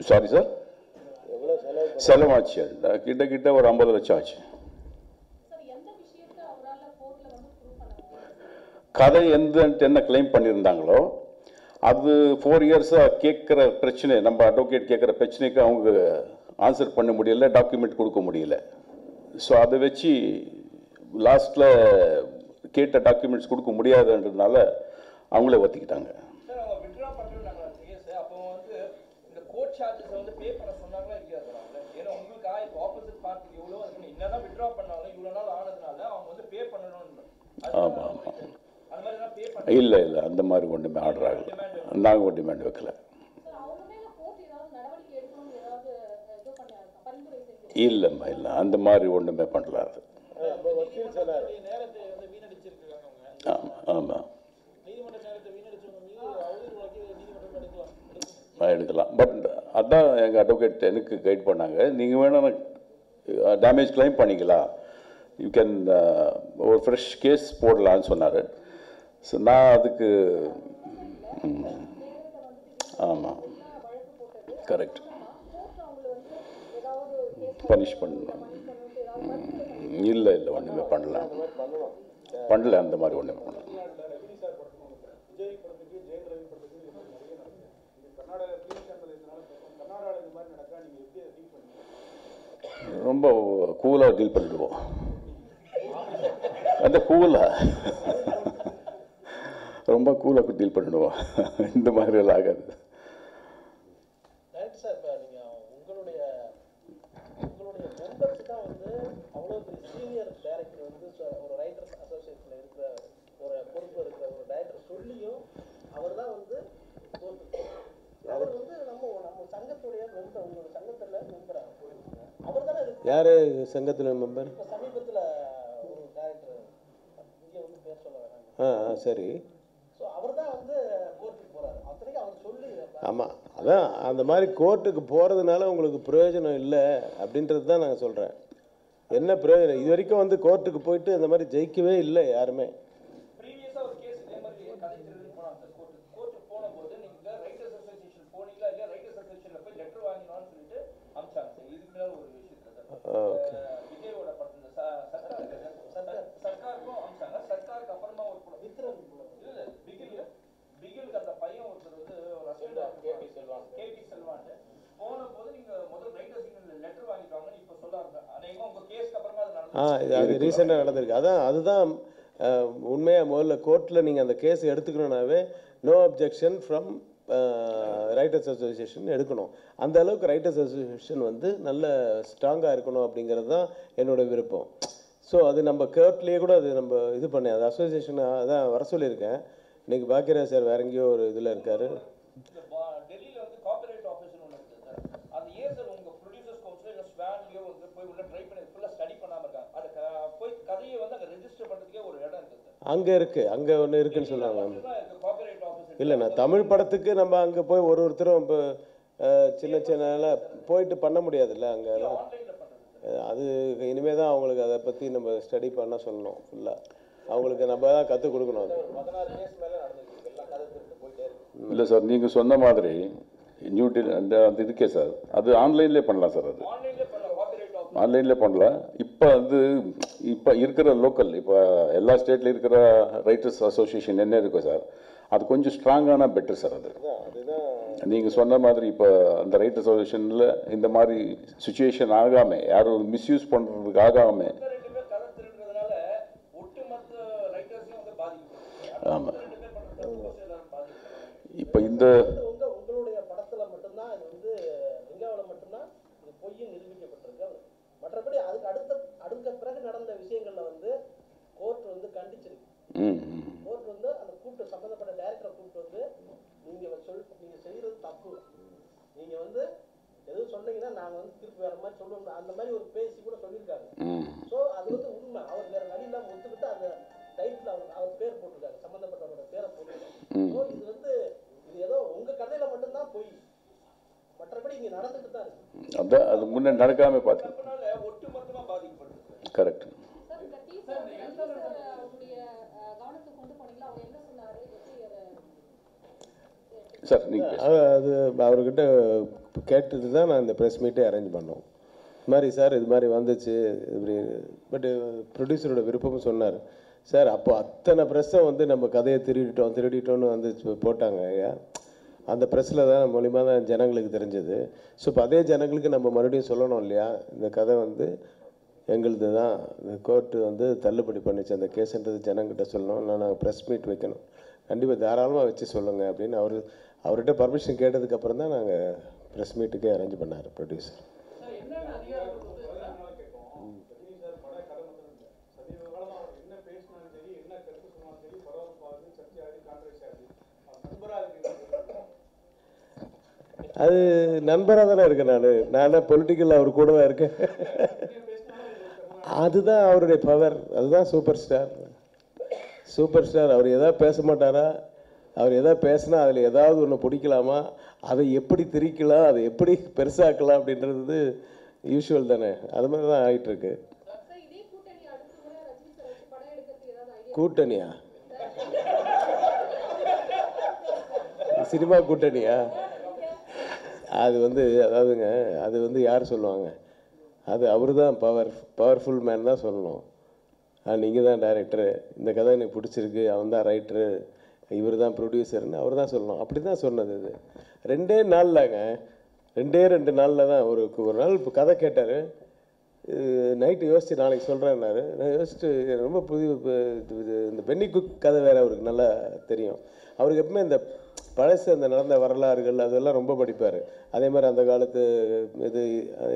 sorry sir செலவாச்சு. கிட்ட கிட்ட ஒரு ஐம்பது லட்சம் ஆச்சு. கதை எந்த என்ன கிளைம் பண்ணியிருந்தாங்களோ அது ஃபோர் இயர்ஸாக கேட்குற பிரச்சனை நம்ம அட்வொகேட் கேட்குற பிரச்சனைக்கு அவங்க ஆன்சர் பண்ண முடியல டாக்குமெண்ட் கொடுக்க முடியல. ஸோ அதை வச்சு லாஸ்ட்டில் கேட்ட டாக்குமெண்ட்ஸ் கொடுக்க முடியாதுன்றதுனால அவங்களே ஒத்திக்கிட்டாங்க. சார் அவங்க வித்ட்ரா பண்றாங்க கேஸ் அப்போ வந்து இந்த கோர்ட் சார்ஜஸ் வந்து பே பண்ண சொன்னாங்களா இல்லையா சார் அவங்க? ஏன்னா உங்களுக்கு இப்போ ஆப்போசிட் பார்ட்டிக்கு இவ்வளோ இருக்குன்னு என்னதான் வித்ட்ரா பண்ணாலும் இவ்வளோ நாள் ஆனதுனால அவங்க வந்து பே பண்ணணும்னு. ஆமா, ஆமா. அந்த மாதிரி தான் பே பண்ண இல்லை இல்லை. அந்த மாதிரி ஒன்றுமே ஆர்டர் ஆகலை. நாங்கள் டிமாண்ட் வைக்கல சார் அவங்க மேல கோர்ட் ஏதாவது நடவடிக்கை எடுக்கணும்னு ஏதாவது அஹ், இது பண்ண பரிந்துரை செஞ்சு இல்லைம்மா இல்லை. அந்த மாதிரி ஒன்றுமே பண்ணல அது ஆமாம் ஆமாம் எடுக்கலாம். நான் எடுக்கலாம் பட் அதான் எங்கள் அட்வொகேட் எனக்கு கைட் பண்ணாங்க. நீங்கள் வேணால் டேமேஜ் கிளைம் பண்ணிக்கலாம். யூ கேன் ஒரு ஃப்ரெஷ் கேஸ் போடலான்னு சொன்னார். ஸோ நான் அதுக்கு ஆமாம் கரெக்ட் பனிஷ் பண்ணலாம். இல்லை இல்லை ஒன்றுமே பண்ணலாம். பண்ணல அந்த மாதிரி ஒன்றுமே பண்ணலாம் ரொம்ப கூலாக டீல் பண்ணிடுவோம். அந்த கூலாக ரொம்ப கூலாக டீல் பண்ணிடுவோம். இந்த மாதிரி எல்லாம் ஆகாது ரைட் சார் இப்போ நீங்கள் உங்களுடைய உங்களுடைய மெம்பர்ஸ் தான் வந்து அவ்வளோ பெரிய சீனியர் டைரக்டர் வந்து ஒரு ரைட்டர்ஸ் அசோசியேஷனில் இருக்கிற ஒரு பொறுப்பு இருக்கிற ஒரு டைரக்டர் சொல்லியும் அவர் தான் வந்து அவர் வந்து நம்ம நம்ம சங்கத்துடைய மெம்பர் உங்களோட சங்கத்தில் மெம்பர் அவர் தானே யார் சங்கத்தில் மெம்பர் இப்போ சமீபத்தில் ஒரு டைரக்டர் இங்கே வந்து பேர் சொல்ல வேணாங்க ஆ சரி. ஸோ அவர் தான் வந்து கோர்ட்டுக்கு போகிறாரு அத்தனைக்கும் அவர் சொல்லி ஆமாம் அதான் அந்த மாதிரி கோர்ட்டுக்கு போகிறதுனால உங்களுக்கு பிரயோஜனம் இல்லை அப்படின்றது தான் நாங்கள் சொல்கிறேன் என்ன பிரயோஜனம்? இது வரைக்கும் வந்து கோர்ட்டுக்கு போயிட்டு இந்த மாதிரி ஜெயிக்கவே இல்லை யாருமே ப்ரீவியஸா ஒரு கேஸ் இதே மாதிரி கதை திருடி போனாங்க சார் கோர்ட்டு கோர்ட்டுக்கு போன போது நீங்க ரைட்டர்ஸ் அசோசியேஷன் போனீங்களா இல்லையா ரைட்டர்ஸ் அசோசியேஷன்ல போய் லெட்டர் வாங்கினான்னு சொல்லிட்டு அமிச்சாங்க சார் இதுக்கு மேல ஒரு விஷயத்துல சார் ஓகே அஹ் விஜயோட படத்துல ச- சர்க்கார் இருக்கு சார். சர்- சர்க்காருக்கும் அமிச்சாங்க சர்க்காருக்கு அப்புறமா ஒரு படம் விக்ரம் இல்ல இல்ல பிகில் பிகிலுக்கு அந்த பையன் ஒருத்தர் வந்து ஒரு அசிஸ்டன்ட் கேபி செல்வான் கேபி செல்வான் போன போது நீங்க முதல்ல ரைட்டர்ஸ் யூனியன்ல லெட்டர் வாங்கிட்டு வாங்கன்னு இப்ப சொல்லாங்க அநேகமா உங்க கேஸ்க்கு அப்புறமா அது நடந்து ஆ இது அது ரீசெண்டாக நடந்திருக்கு. அதான் அதுதான் உண்மையாக முதல்ல கோர்ட்டில் நீங்கள் அந்த case எடுத்துக்கணுன்னாவே no objection from writers association எடுக்கணும். அந்த அளவுக்கு ரைட்டர்ஸ் அசோசியேஷன் வந்து நல்ல ஸ்ட்ராங்காக இருக்கணும் அப்படிங்கிறது தான் என்னோட விருப்பம். ஸோ அது நம்ம கோர்ட்லேயே கூட அது நம்ம இது பண்ணி. அது அசோசியேஷன் அதான் வர சொல்லியிருக்கேன். இன்னைக்கு பாக்கியராஜ் சார் வேற எங்கேயோ ஒரு இதில் இருக்காரு இந்த பா- டெல்லியில வந்து காப்பிரைட் ஆஃபீஸ்னு ஒன்று இருக்குது சார் அது ஏன் சார் உங்க ப்ரொடியூசர்ஸ் கவுன்சில் இல்லை ஸ்வான்லயோ வந்து போய் உள்ள ட்ரை பண்ணி ஃபுல்லாக ஸ்டடி பண்ணாம இருக்காங்க அது க- போய் கதையை வந்து அங்கே ரெஜிஸ்டர் பண்ணுறதுக்கே ஒரு இடம் இருக்குது சார் அங்கே இருக்குது அங்கே ஒன்று இருக்குன்னு ஆஃபீஸ் இல்லை நான் தமிழ் படத்துக்கு நம்ம அங்கே போய் ஒரு ஒருத்தரும் இப்போ சின்ன சின்ன போயிட்டு பண்ண முடியாதுல்ல அங்கே. அது இனிமே தான் அவங்களுக்கு அதை பற்றி நம்ம ஸ்டடி பண்ண சொல்லணும் ஃபுல்லாக அவங்களுக்கு நம்ம தான் கற்றுக் கொடுக்கணும் அது. இல்லை சார் நீங்கள் சொன்ன மாதிரி நியூ அந்த இருக்கே சார் அது ஆன்லைன்லேயே பண்ணலாம் சார் அது ஆன்லைன்லேயே பண்ணலாம் காப்பிரைட் ஆஃபீஸ் ஆன்லைனில் பண்ணலாம் இப்போ வந்து இப்போ இருக்கிற லோக்கல் இப்போ எல்லா ஸ்டேட்ல இருக்கிற ரைட்டர்ஸ் அசோசியேஷன் என்ன இருக்கோ சார் அது கொஞ்சம் ஸ்ட்ராங்கான பெட்டர் சார் அது. நீங்கள் சொன்ன மாதிரி இப்போ அந்த ரைட்டர்ஸ் அசோசியேஷனில் இந்த மாதிரி சுச்சுவேஷன் ஆகாமல் யாரும் மிஸ்யூஸ் பண்ணுறதுக்கு ஆகாமல் இந்த ரெண்டு பேர் கதை திருடுறதுனால ஒட்டுமொத்த ரைட்டர்ஸையும் வந்து பாதிக்கும் ஆமாம் ரெண்டு பேர் பண்ணுறது எல்லாரும் பாதிக்கும் இப்போ இந்த வந்து உங்க உங்களுடைய படத்துல மட்டும்தான் இது வந்து லிங்காவில் மட்டும்தான் இது பொய் நிரூபிக்கப்பட்டிருக்கு மற்றபடி அதுக்கு அடுத்த அடுத்த பிறகு நடந்த விஷயங்கள்ல வந்து கோர்ட் வந்து கண்டிச்சிருக்கு ம் ம். கோர்ட் வந்து அந்த கூட்டு சம்பந்தப்பட்ட டைரக்டரை கூப்பிட்டு வந்து நீங்க சொல் நீங்க செய்யறது தப்பு. நீங்க வந்து எதுவும் சொன்னீங்கன்னா நாங்க வந்து திருப்பி வேற மாதிரி சொல்லுவோம். அந்த மாதிரி ஒரு பேசி கூட சொல்லியிருக்காங்க ம். ஸோ அது வந்து உண்மை. அவர் வேற வழி இல்லாம ஒத்துக்கிட்டு அந்த டைட்டில் அவர் அவர் பேர் போட்டிருக்காரு. சம்பந்தப்பட்டவரோட பேரை போட்டிருக்காரு. ஸோ இது வந்து இது ஏதோ உங்க கதையில மட்டும்தான் போய் மற்றபடி இங்க நடந்துட்டு தான் இருக்கு. அதான் அது முன்னே நடக்காமல் பார்த்து. ஒட்டுமொத்தமாக பாதிக்கப்பட்டிருக்கு கரெக்ட் சார் இந்த டீச்சர் உங்களுடைய அஹ், கவனத்துக்கு கொண்டு போனீங்களா அவர் என்ன சொன்னாரு எப்படி அதை சார் நீங்கள் அது அவர்கிட்ட கேட்டுட்டு தான் நான் இந்த ப்ரெஸ் மீட்டே அரேஞ்ச் பண்ணோம். இது மாதிரி சார் இது மாதிரி வந்துச்சு இப்படி பட்டு ப்ரொடியூசரோட விருப்பமும் சொன்னார். சார் அப்போ அத்தனை ப்ரெஸ்ஸை வந்து நம்ம கதையை திருடிட்டோம் திருடிட்டோம்னு வந்து போட்டாங்க ஐயா. அந்த ப்ரெஸ்ஸில் தான் மூலிமா தான் ஜனங்களுக்கு தெரிஞ்சது. ஸோ இப்போ அதே ஜனங்களுக்கு நம்ம மறுபடியும் சொல்லணும் இல்லையா? இந்த கதை வந்து எங்களுது தான். இந்த கோர்ட்டு வந்து தள்ளுபடி பண்ணிச்சு. அந்த கேஸுன்றது ஜனங்கிட்ட சொல்லணும். நாங்கள் ப்ரெஸ் மீட் வைக்கணும். கண்டிப்பாக தாராளமாக வச்சு சொல்லுங்கள் அப்படின்னு அவர் அவர்கிட்ட பர்மிஷன் கேட்டதுக்கப்புறம் தான் நாங்கள் ப்ரெஸ் மீட்டுக்கே அரேஞ்ச் பண்ணார் ப்ரொடியூசர் அது நண்பராக தானே இருக்கேன் நான். நான் பொலிட்டிக்கல் அவர் கூடவா இருக்கேன். அதுதான் அவருடைய பவர் அதுதான் சூப்பர் ஸ்டார் சூப்பர் ஸ்டார் அவர் எதாவது பேச மாட்டாரா? அவர் எதாவது பேசினா அதில் ஏதாவது ஒன்று பிடிக்கலாமா? அதை எப்படி திரிக்கலாம்? அதை எப்படி பெருசாக்கலாம் அப்படின்றது யூஷுவல் தானே. அது மாதிரி தான் ஆகிட்டுருக்கு கூட்டணியா? சினிமா கூட்டணியா? அது வந்து அதாவதுங்க அது வந்து யார் சொல்லுவாங்க? அது அவர் தான் பவர் பவர்ஃபுல் மேன் தான் சொல்லணும். நீங்கள் தான் டேரக்டரு இந்த கதை எனக்கு பிடிச்சிருக்கு. அவன் தான் ரைட்டரு இவர் தான் ப்ரொடியூசர்னு அவர் தான் சொல்லணும். அப்படி தான் சொன்னது இது. ரெண்டே நாளில்ங்க ரெண்டே ரெண்டு நாளில் தான் ஒரு ஒரு நாள் இப்போ கதை கேட்டார். நைட்டு யோசித்து நாளைக்கு சொல்கிறேன்னாரு நான் யோசிச்சுட்டு ரொம்ப புது இது- இந்த பென்னி குக் கதை வேறு அவருக்கு நல்லா தெரியும். அவருக்கு எப்பவுமே இந்த பழசு அந்த நடந்த வரலாறுகள் அதெல்லாம் ரொம்ப படிப்பார். அதே மாதிரி அந்த காலத்து இது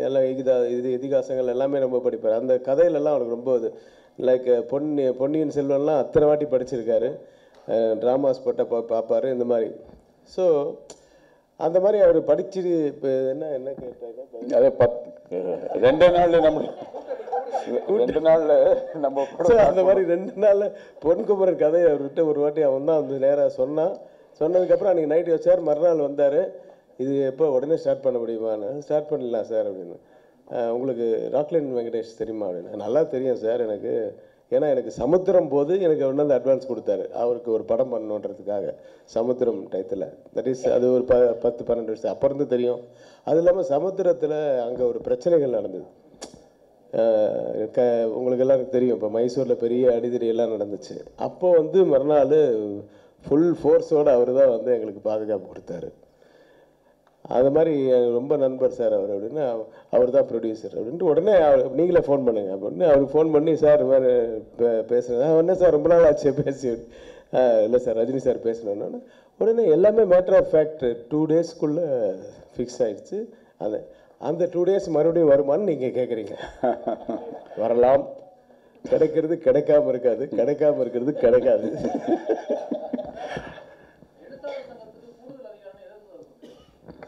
எல்லாம் இதிகா இது இதிகாசங்கள் எல்லாமே ரொம்ப படிப்பார். அந்த கதையிலெல்லாம் அவருக்கு ரொம்ப இது லைக் பொன்னி பொன்னியின் செல்வன்லாம் அத்தனை வாட்டி படிச்சிருக்காரு. ட்ராமாஸ் போட்ட பா பார்ப்பாரு இந்த மாதிரி. ஸோ அந்த மாதிரி அவர் படிச்சு இப்போ என்ன என்ன கேட்டாங்க அதே பத் ரெண்டு நாள்ல நம்ம ரெண்டு நாள்ல நம்ம அந்த மாதிரி ரெண்டு நாள்ல பொன்குமரன் கதையை அவர்கிட்ட ஒரு வாட்டி அவன் தான் வந்து நேராக சொன்னான். சொன்னதுக்கப்புறம் அன்றைக்கி நைட்டு வச்சார் மறுநாள் வந்தார். இது எப்போ உடனே ஸ்டார்ட் பண்ண முடியுமான்னு. ஸ்டார்ட் பண்ணிடலாம் சார் அப்படின்னு. "அஹ், உங்களுக்கு ராக்லைன் வெங்கடேஷ் தெரியுமா அப்படின்னு? நல்லா தெரியும் சார் எனக்கு. ஏன்னா எனக்கு சமுத்திரம் போது எனக்கு ஒன்று வந்து அட்வான்ஸ் கொடுத்தாரு. அவருக்கு ஒரு படம் பண்ணணுன்றதுக்காக. சமுத்திரம் டயத்தில். தட் இஸ் அது ஒரு ப பத்து பன்னெண்டு வருஷம். அப்போ இருந்து தெரியும். அது இல்லாமல் சமுத்திரத்தில் அங்கே ஒரு பிரச்சனைகள் நடந்தது. க உங்களுக்கு எல்லாருக்கும் தெரியும். இப்போ மைசூரில் பெரிய அடிதடி எல்லாம் நடந்துச்சு. அப்போ வந்து மறுநாள் ஃபுல் ஃபோர்ஸோடு அவர் தான் வந்து எங்களுக்கு பாதுகாப்பு கொடுத்தாரு. அது மாதிரி ரொம்ப நண்பர் சார் அவர் அப்படின்னு அவர் தான் ப்ரொடியூசர் அப்படின்ட்டு உடனே அவர் நீங்களே ஃபோன் பண்ணுங்க. அப்படின்னு அவருக்கு ஃபோன் பண்ணி சார் இது மாதிரி பே பேசுகிறேன் உடனே சார் ரொம்ப நாள் ஆச்சு பேசி. இல்லை சார் ரஜினி சார் பேசணுன்னு உடனே எல்லாமே மேட்ரு ஆஃப் ஃபேக்ட் டூ டேஸ்க்குள்ளே ஃபிக்ஸ் ஆகிடுச்சு அந்த அந்த டூ டேஸ் மறுபடியும் வருமான்னு நீங்கள் கேட்குறீங்க வரலாம். கிடைக்கிறது கிடைக்காம இருக்காது. கிடைக்காம இருக்கிறது கிடைக்காது.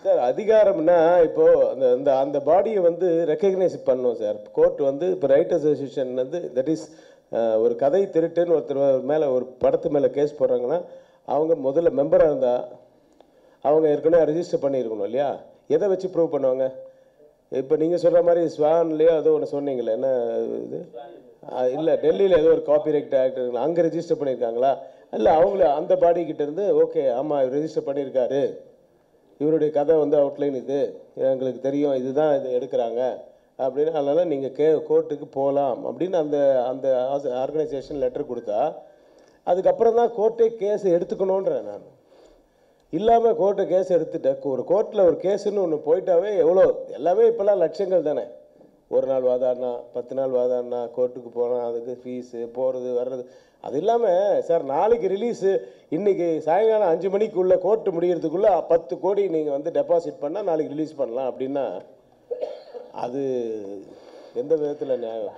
சார் அதிகாரம்னா இப்போ அந்த அந்த அந்த பாடியை வந்து ரெக்கக்னைஸ் பண்ணணும் சார். கோர்ட் வந்து இப்போ ரைட் அசோசியேஷன் வந்து தட் இஸ் ஒரு கதை திருட்டுன்னு ஒருத்தர் மேலே ஒரு படத்து மேலே கேஸ் போடுறாங்கன்னா அவங்க முதல்ல மெம்பராக இருந்தால் அவங்க ஏற்கனவே ரெஜிஸ்டர் பண்ணியிருக்கணும் இல்லையா? எதை வச்சு ப்ரூவ் பண்ணுவாங்க? இப்போ நீங்கள் சொல்கிற மாதிரி ஸ்வான்லேயோ ஏதோ ஒன்று சொன்னீங்களே என்ன இது? இல்லை டெல்லியில் ஏதோ ஒரு காப்பி ரைட் ஆக்ட் அங்கே ரெஜிஸ்டர் பண்ணியிருக்காங்களா? இல்லை அவங்கள அந்த பாடி ஓகே ஆமாம் ரெஜிஸ்டர் பண்ணியிருக்காரு. இவருடைய கதை வந்து அவுட்லைன் இது. எங்களுக்கு தெரியும் இதுதான் இது எடுக்கிறாங்க. அப்படின்னு அதனால் நீங்கள் கே கோர்ட்டுக்கு போகலாம் அப்படின்னு அந்த அந்த ஆர்கனைசேஷன் லெட்டர் கொடுத்தா அதுக்கப்புறம் தான் கோர்ட்டே கேஸ் எடுத்துக்கணுன்றேன் நான். இல்லாமல் கோர்ட்டை கேஸ் எடுத்துட்டேன் ஒரு கோர்ட்டில் ஒரு கேஸுன்னு ஒன்று போயிட்டாவே எவ்வளோ? எல்லாமே இப்போல்லாம் லட்சங்கள் தானே. ஒரு நாள் வாதாடினா பத்து நாள் வாதாடினா கோர்ட்டுக்கு போனால் அதுக்கு ஃபீஸு போகிறது வர்றது. அது இல்லாமல் சார் நாளைக்கு ரிலீஸு இன்னைக்கு சாயங்காலம் அஞ்சு மணிக்குள்ளே கோர்ட்டு முடிகிறதுக்குள்ளே பத்து கோடி நீங்கள் வந்து டெபாசிட் பண்ணால் நாளைக்கு ரிலீஸ் பண்ணலாம் அப்படின்னா அது எந்த விதத்தில் நியாயம்?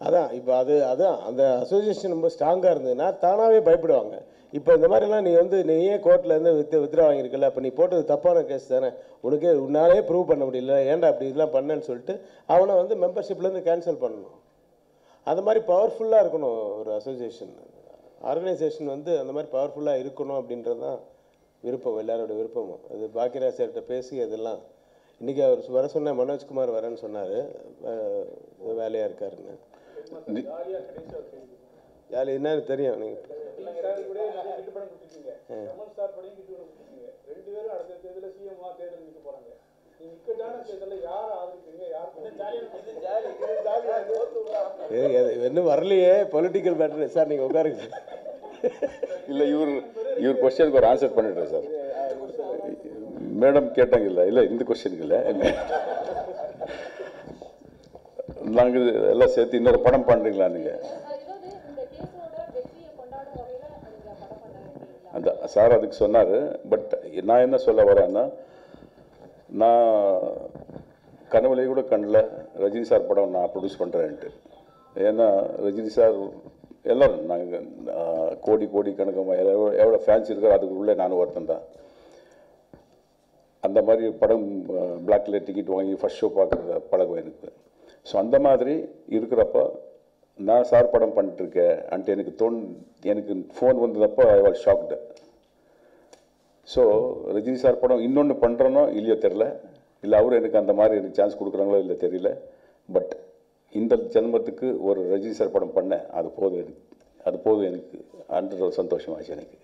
அதான் இப்போ அது அதான் அந்த அசோசியேஷன் ரொம்ப ஸ்ட்ராங்காக இருந்ததுன்னா தானாகவே பயப்படுவாங்க. இப்போ இந்த மாதிரிலாம் நீ வந்து நீ ஏன் கோர்ட்டில் இருந்து வித்து வித்ரா வாங்கியிருக்கல? அப்போ நீ போட்டது தப்பான கேஸ் தானே? உனக்கே உன்னாலே ப்ரூவ் பண்ண முடியல. ஏன்டா அப்படி இதெல்லாம் பண்ணேன்னு சொல்லிட்டு அவனை வந்து மெம்பர்ஷிப்லேருந்து கேன்சல் பண்ணணும். அந்த மாதிரி பவர்ஃபுல்லாக இருக்கணும் ஒரு அசோசியேஷன் ஆர்கனைசேஷன் வந்து அந்த மாதிரி பவர்ஃபுல்லாக இருக்கணும் அப்படின்றது தான் விருப்பம் எல்லாரோட விருப்பமும். அது பாக்கியராஜ் சார்கிட்ட பேசி அதெல்லாம். இன்றைக்கி அவர் வர சொன்ன மனோஜ்குமார் வரேன்னு சொன்னார். வேலையாக இருக்காருன்னு. ஜாலி என்னன்னு தெரியும். நீங்கள் இன்னும் வரலையே? பொலிட்டிக்கல் மேட்டர் சார் நீங்கள் உட்காருங்க. இல்லை இவர் இவர் கொஸ்டினுக்கு ஒரு ஆன்சர் பண்ணிடுறேன் சார். மேடம் கேட்டாங்க இல்லை இல்லை இந்த கொஸ்டினுக்கு இல்லை நாங்கள் எல்லாம் சேர்த்து இன்னொரு படம் பண்ணுறீங்களா நீங்கள் அந்த சார் அதுக்கு சொன்னார் பட் நான் என்ன சொல்ல வரேன்னா நான் கனவுலேயே கூட கண்ணில் ரஜினி சார் படம் நான் ப்ரொடியூஸ் பண்ணுறேன்ட்டு ஏன்னா ரஜினி சார் எல்லோரும் நாங்கள் கோடி கோடி கணக்கமாக எவ்வளோ எவ்வளோ ஃபேன்ஸ் இருக்காரோ அதுக்கு உள்ளே நானும் ஒருத்தன் தான். அந்த மாதிரி படம் பிளாக்ல டிக்கெட் வாங்கி ஃபஸ்ட் ஷோ பார்க்குற பழக்கம் எனக்கு. ஸோ அந்த மாதிரி இருக்கிறப்ப நான் சார் படம் பண்ணிட்டுருக்கேன். அன்ட்டு எனக்கு தோன் எனக்கு phone வந்ததப்போ I was shocked so Rajini sir படம் இன்னொன்று பண்ணுறனோ இல்லையோ தெரில இல்லை அவரும் எனக்கு அந்த மாதிரி எனக்கு சான்ஸ் கொடுக்குறாங்களோ இல்லை தெரியல. பட் இந்த ஜென்மத்துக்கு ஒரு ரஜினி சார் படம் பண்ணேன். அது போதும் எனக்கு அது போதும் எனக்கு. அன்ற ஒரு சந்தோஷமாச்சு எனக்கு.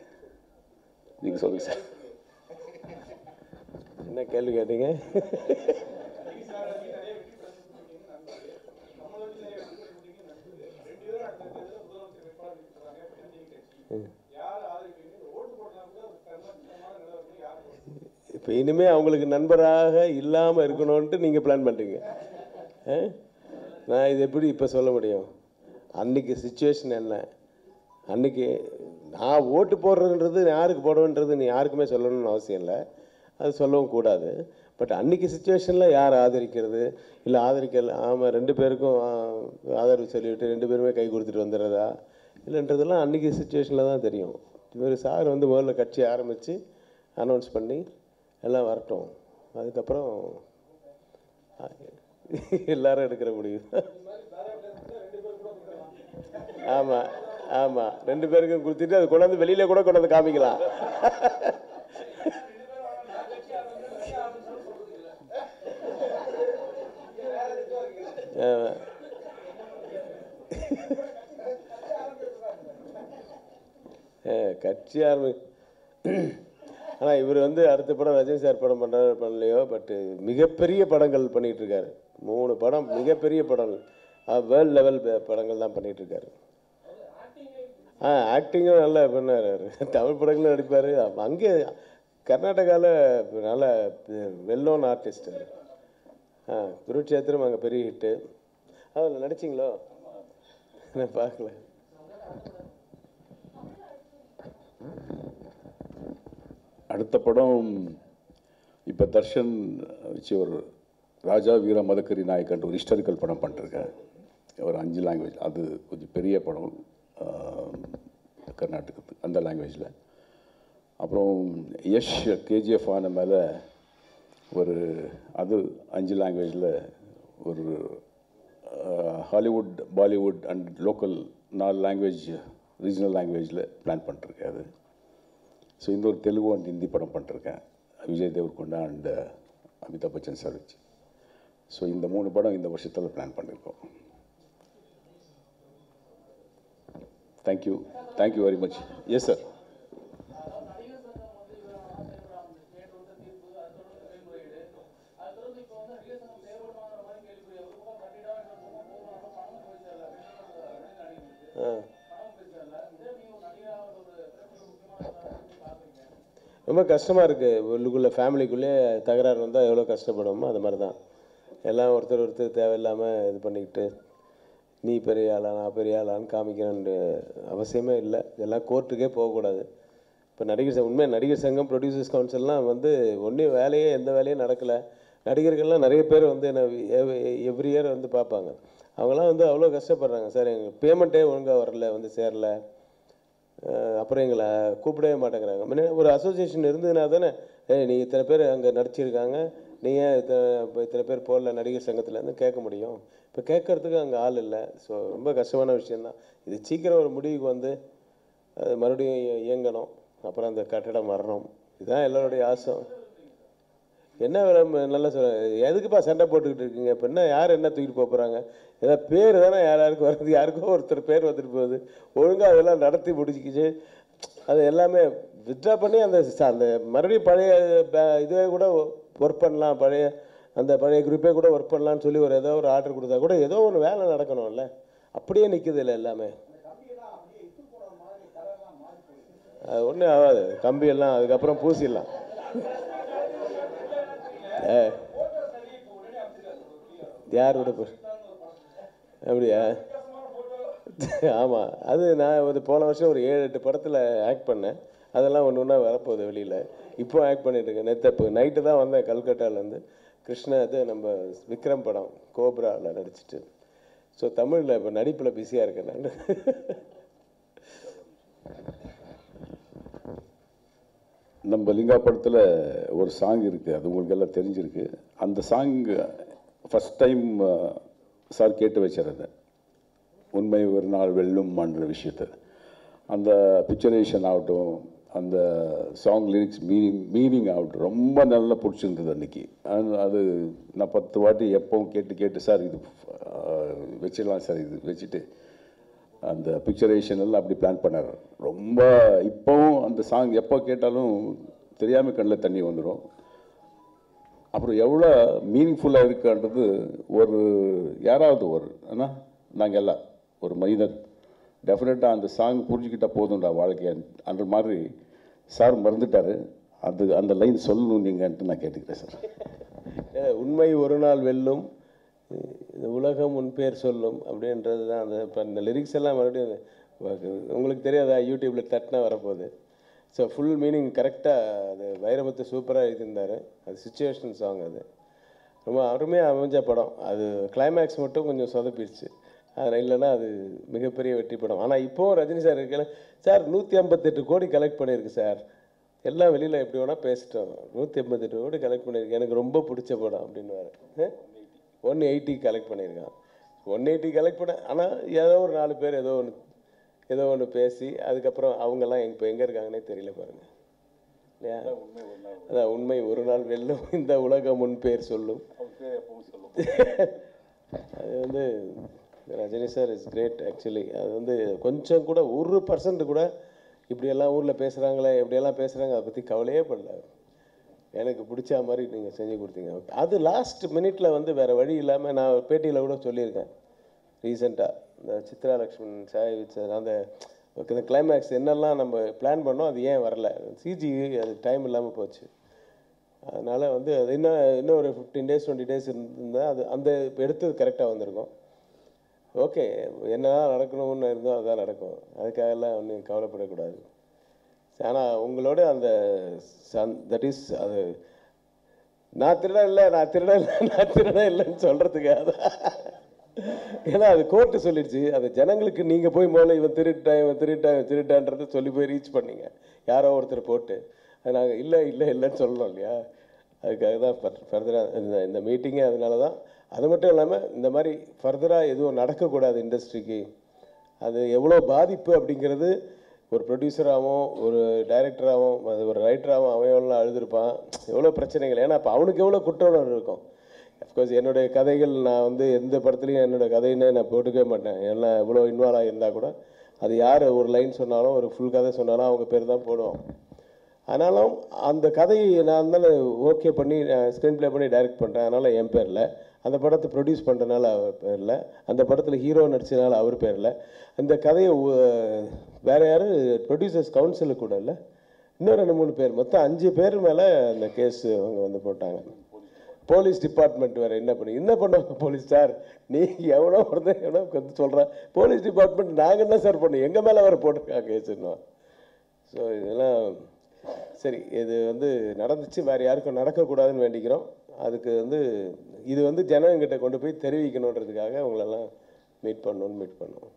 நீங்கள் சொல்லுங்கள் சார். என்ன கேள்வி கேட்டீங்க? இப்போ இனிமேல் அவங்களுக்கு நண்பராக இல்லாமல் இருக்கணும்ன்ட்டு நீங்கள் பிளான் பண்ணுறீங்க ஆ? நான் இது எப்படி இப்போ சொல்ல முடியும்? அன்றைக்கி சுச்சுவேஷன் என்ன? அன்றைக்கி நான் ஓட்டு போடுறதுன்றது யாருக்கு போடுவேன்றது நீ யாருக்குமே சொல்லணும்னு அவசியம் இல்லை. அது சொல்லவும் கூடாது. பட் அன்றைக்கி சுச்சுவேஷனில் யார் ஆதரிக்கிறது? இல்லை ஆதரிக்கல ஆமாம் ரெண்டு பேருக்கும் ஆதரவு சொல்லிவிட்டு ரெண்டு பேருமே கை கொடுத்துட்டு வந்துடுறதா? இல்லைன்றதெல்லாம் அன்றைக்கி சுச்சுவேஷனில் தான் தெரியும். இவர் சார் வந்து முதல்ல கட்சி ஆரம்பித்து அனௌன்ஸ் பண்ணி எல்லாம் வரட்டும். அதுக்கப்புறம் எல்லாரும் எடுக்கிற முடிவு. ஆமாம் ஆமாம் ரெண்டு பேருக்கும் கொடுத்துட்டு அது கொண்டாந்து வெளியில கூட கொண்டாந்து காமிக்கலாம். ஆ, கட்சி ஆரம்பி ஆனால் இவர் வந்து அடுத்த படம் ரஜினி சார் படம் பண்ணுறாரு பண்ணலையோ பட்டு மிகப்பெரிய படங்கள் பண்ணிகிட்டு இருக்காரு மூணு படம் மிகப்பெரிய படம். வேர்ல்ட் லெவல் படங்கள் தான் பண்ணிகிட்டு இருக்காரு ஆ ஆக்டிங்கும் நல்லா பண்ணார் தமிழ் படங்களும் நடிப்பார். அங்கே கர்நாடகாவில் நல்ல வெல் நோன் ஆர்டிஸ்ட் ஆ குருட்சேத்திரம் அங்கே பெரிய ஹிட்டு அதில் நடிச்சிங்களோ? நான் பார்க்கல. அடுத்த படம் இப்போ தர்ஷன் வச்சு ஒரு ராஜா வீர மதக்கரி நாயக்கன்ற ஒரு ஹிஸ்டாரிக்கல் படம் பண்ணிருக்கேன் ஒரு அஞ்சு லாங்குவேஜ் அது கொஞ்சம் பெரிய படம் கர்நாடகத்துக்கு அந்த லாங்குவேஜில் அப்புறம் யஷ் கேஜிஎஃப் ஆன மேலே ஒரு அது அஞ்சு லாங்குவேஜில் ஒரு ஹாலிவுட் பாலிவுட் அண்ட் லோக்கல் நாலு லாங்குவேஜ் ரீஜனல் லாங்குவேஜில் பிளான் பண்ணிருக்கேன் அது ஸோ இந்த ஒரு தெலுங்கு அண்ட் ஹிந்தி படம் பண்ணிருக்கேன். Vijay Deverakonda and uh, Amitabh Bachchan sir வச்சு. ஸோ இந்த மூணு படம் இந்த வருஷத்தில் பிளான் பண்ணியிருக்கோம் thank you thank you very much yes sir ரொம்ப கஷ்டமாக இருக்குது உள்ளுக்குள்ளே ஃபேமிலிக்குள்ளே தகராறு வந்தால் எவ்வளோ கஷ்டப்படுவோமோ அது மாதிரி தான் எல்லாம் ஒருத்தர் ஒருத்தர் தேவையில்லாமல் இது பண்ணிக்கிட்டு நீ பெரிய ஆளா நான் பெரிய ஆளான்னு காமிக்கணுன்ற அவசியமே இல்லை. இதெல்லாம் கோர்ட்டுக்கே போகக்கூடாது. இப்போ நடிகர் சங்கம் உண்மையாக நடிகர் சங்கம் ப்ரொடியூசர்ஸ் கவுன்சில்லாம் வந்து ஒன்றும் வேலையே எந்த வேலையும் நடக்கலை. நடிகர்கள்லாம் நிறைய பேர் வந்து என்ன எவ்ரி இயர் வந்து பார்ப்பாங்க. அவங்களாம் வந்து அவ்வளோ கஷ்டப்படுறாங்க. சார் எங்கள் பேமெண்ட்டே ஒழுங்காக வரல வந்து சேரல. அப்புறம் எங்களை கூப்பிடவே மாட்டேங்கிறாங்க. முன்னே ஒரு அசோசியேஷன் இருந்ததுனா தானே நீ இத்தனை பேர் அங்கே நடிச்சிருக்காங்க. நீ ஏன் இத்தனை இப்போ இத்தனை பேர் போடல நடிகர் சங்கத்துலேருந்து கேட்க முடியும். இப்போ கேட்கறதுக்கு அங்கே ஆள் இல்லை. ஸோ ரொம்ப கஷ்டமான விஷயந்தான் இது சீக்கிரம் ஒரு முடிவுக்கு வந்து அது மறுபடியும் இயங்கணும். அப்புறம் அந்த கட்டடம் வரணும். இதுதான் எல்லோருடைய ஆசை. என்ன நல்லா சொல்ல எதுக்குப்பா சண்டை போட்டுக்கிட்டு இருக்கீங்க? இப்போ என்ன யார் என்ன தூக்கிட்டு போக போகிறாங்க ஏதாவது பேர் தானே யார் யாருக்கு வருது யாருக்கோ ஒருத்தர் பேர் வந்துட்டு போகுது. ஒழுங்காக அதெல்லாம் நடத்தி முடிச்சுக்கிச்சு. அது எல்லாமே வித்ட்ரா பண்ணி அந்த அந்த மறுபடியும் பழைய பே- இதுவே கூட ஒர்க் பண்ணலாம். பழைய அந்த பழைய குரூப்பே கூட ஒர்க் பண்ணலாம்னு சொல்லி ஒரு ஏதோ ஒரு ஆர்டர் கொடுத்தா கூட ஏதோ ஒரு வேலை நடக்கணும்ல. அப்படியே நிற்குது இல்லை எல்லாமே. அது ஒன்றும் ஆகாது. கம்பியெல்லாம் அதுக்கப்புறம் பூசிடலாம். ஏ. யார் விட அப்படியா? ஆமாம் அது நான் ஒரு போன வருஷம் ஒரு ஏழு எட்டு படத்தில் ஆக்ட் பண்ணேன். அதெல்லாம் ஒன்று ஒன்றா வரப்போகுது வெளியில். இப்போ ஆக்ட் பண்ணிட்டுருக்கேன் நெத்தப்பு நைட்டு தான் வந்தேன் கல்கட்டாலேருந்து. கிருஷ்ணா இது நம்ம விக்ரம் படம் கோப்ராவில் நடிச்சிட்டு. ஸோ தமிழில் இப்போ நடிப்பில் பிஸியாக இருக்கேன் நான். நம்ம லிங்கா படத்தில் ஒரு சாங் இருக்குது அது உங்களுக்கு எல்லாம் தெரிஞ்சிருக்கு. அந்த சாங் ஃபஸ்ட் டைம் சார் கேட்டு வச்சுறது உண்மை ஒரு நாள் வெல்லும் என்ற விஷயத்தை. அந்த பிக்சரேஷன் ஆகட்டும் அந்த சாங் லிரிக்ஸ் மீனிங் மீனிங் ஆகட்டும் ரொம்ப நல்லா பிடிச்சிருந்தது அன்றைக்கி அது- அது நான் பத்து வாட்டி எப்பவும் கேட்டு கேட்டு சார் இது வச்சிடலாம் சார் இது வச்சுட்டு. அந்த பிக்சரேஷன் எல்லாம் அப்படி பிளான் பண்ணார். ரொம்ப இப்போவும் அந்த சாங் எப்போ கேட்டாலும் தெரியாமல் கண்ணில் தண்ணி வந்துடும் அப்புறம் எவ்வளோ மீனிங்ஃபுல்லாக இருக்குன்றது ஒரு யாராவது ஒரு ஆனால் நாங்கள் எல்லாம் ஒரு மனிதர் டெஃபினட்டாக அந்த சாங் புரிஞ்சுக்கிட்டால் போதும்டா வாழ்க்கையை. அந்த மாதிரி சார் மறந்துட்டாரு. அது அந்த லைன் சொல்லணும் நீங்கன்ட்டு நான் கேட்டுக்கிறேன் சார். உண்மை ஒரு நாள் வெல்லும் இந்த உலகம் உன் பேர் சொல்லும் அப்படின்றது தான் அந்த இப்போ இந்த லிரிக்ஸ் எல்லாம் மறுபடியும் உங்களுக்கு தெரியாதா? யூடியூப்பில் தட்டினா வரப்போகுது. ஸோ ஃபுல் மீனிங் கரெக்டாக அது வைரமுத்து சூப்பராக எழுதியிருந்தார். அது சுச்சுவேஷன் சாங் அது. ரொம்ப அருமையாக அமைஞ்ச படம். அது கிளைமேக்ஸ் மட்டும் கொஞ்சம் சொதப்பிடுச்சு. அதில் இல்லைன்னா அது மிகப்பெரிய வெற்றி படம். ஆனால் இப்போவும் ரஜினி சார் இருக்கல சார் நூற்றி ஐம்பத்தெட்டு கோடி கலெக்ட் பண்ணியிருக்கு சார். எல்லாம் வெளியில் எப்படி வேணால் பேசிட்டோம் நூற்றி ஐம்பத்தெட்டு கோடி கலெக்ட் பண்ணியிருக்கு. எனக்கு ரொம்ப பிடிச்ச படம் அப்படின்னு ஒன் எயிட்டி கலெக்ட் பண்ணியிருக்கான் ஒன் எயிட்டி கலெக்ட் பண்ண ஆனால் ஏதோ ஒரு நாலு பேர் ஏதோ ஒன்று ஏதோ ஒன்று பேசி அதுக்கப்புறம் அவங்கெல்லாம் இப்போ எங்கே இருக்காங்கன்னே தெரியல பாருங்க. இல்லையா? அதான் உண்மை ஒரு நாள். வெல்லும். *laughs* இந்த உலகம் முன் பேர் சொல்லும். *laughs* அது வந்து Rajini sir is great actually அது வந்து கொஞ்சம் கூட ஒரு பர்சன்ட் கூட இப்படியெல்லாம் ஊரில் பேசுகிறாங்களே இப்படியெல்லாம் பேசுகிறாங்க அதை பற்றி கவலையே படல. எனக்கு பிடிச்ச மாதிரி நீங்கள் செஞ்சு கொடுத்தீங்க. அது லாஸ்ட் மினிட்ல வந்து வேறு வழி இல்லாமல் நான் பேட்டியில் கூட சொல்லியிருக்கேன். ரீசெண்டாக இந்த சித்ரா லக்ஷ்மண் சாய் சார் அந்த இந்த கிளைமேக்ஸ் என்னெல்லாம் நம்ம பிளான் பண்ணோம் அது ஏன் வரல? சிஜி அது டைம் இல்லாமல் போச்சு. அதனால் வந்து அது இன்னும் இன்னும் ஒரு ஃபிஃப்டீன் டேஸ் டுவெண்ட்டி டேஸ் இருந்தால் அது அந்த எடுத்தது கரெக்டாக வந்திருக்கும். ஓகே என்னதான் நடக்கணும்னு இருந்தோ அதான் நடக்கும். அதுக்காகலாம் ஒன்றும் கவலைப்படக்கூடாது. ஆனால் உங்களோட அந்த சன் தட் இஸ் அது நான் திருடன் இல்லை நான் திருடன் இல்லை நான் திருடன் இல்லைன்னு சொல்கிறதுக்காக தான் ஏன்னா அது கோர்ட்டு சொல்லிடுச்சு. அது ஜனங்களுக்கு நீங்கள் போய் முதல்ல இவன் திருட்டான் இவன் திருட்டான் இவன் திருட்டான்றதை சொல்லி போய் ரீச் பண்ணீங்க. யாரோ ஒருத்தர் போட்டு. அது நாங்கள் இல்லை இல்லை இல்லைன்னு சொல்லணும் இல்லையா? அதுக்காக தான் ஃபர்தராக இந்த இந்த மீட்டிங்கே அதனால தான். அது மட்டும் இல்லாமல் இந்த மாதிரி ஃபர்தராக எதுவும் நடக்கக்கூடாது இண்டஸ்ட்ரிக்கு அது எவ்வளோ பாதிப்பு அப்படிங்கிறது ஒரு ப்ரொடியூசராகவும் ஒரு டைரக்டராகவும் அது ஒரு ரைட்டராகவும் அவன் எவ்வளோ அழுதுருப்பான்? எவ்வளோ பிரச்சனைகள்? ஏன்னா அப்போ அவனுக்கு எவ்வளோ குற்ற உணர்வு இருக்கும் அஃப்கோர்ஸ் என்னுடைய கதைகள் நான் வந்து எந்த படத்துலையும் என்னோட கதைன்னு நான் போட்டுக்கவே மாட்டேன். எல்லாம் எவ்வளோ இன்வால்வ் ஆகியிருந்தால் கூட அது யார் ஒரு லைன் சொன்னாலும் ஒரு ஃபுல் கதை சொன்னாலும் அவங்க பேர் தான் போடுவோம் ஆனாலும் அந்த கதையை நான் இருந்தாலும் ஓகே பண்ணி ஸ்க்ரீன் ப்ளே பண்ணி டைரக்ட் பண்ணுறேன் அதனால் என் பேரில். அந்த படத்தை ப்ரொடியூஸ் பண்ணுறனால அவர் பேரில். அந்த படத்தில் ஹீரோ நடிச்சதுனால அவர் பேரில். இந்த கதையை வேற யாரும் ப்ரொடியூசர்ஸ் கவுன்சிலு கூட இல்லை. இன்னும் ரெண்டு மூணு பேர். மொத்தம் அஞ்சு பேர் மேலே அந்த கேஸ் அவங்க வந்து போட்டாங்க. போலீஸ் டிபார்ட்மெண்ட் வேறு என்ன பண்ணி? என்ன பண்ணுவாங்க போலீஸ் சார் நீ எவ்வளோ ஒருத்தன் எவ்வளோ கற்று சொல்கிறேன் போலீஸ் டிபார்ட்மெண்ட் நாங்கள் என்ன சார் பண்ணுவோம் எங்கள் மேலே வேறு போட்டிருக்காங்க கேஸுன்னு ஸோ இதெல்லாம் சரி இது வந்து நடந்துச்சு. வேறு யாருக்கும் நடக்கக்கூடாதுன்னு வேண்டிக்கிறோம். அதுக்கு வந்து இது வந்து ஜனங்கிட்ட கொண்டு போய் தெரிவிக்கணுன்றதுக்காக அவங்களெல்லாம் மீட் பண்ணணும்னு மீட் பண்ணுவோம்.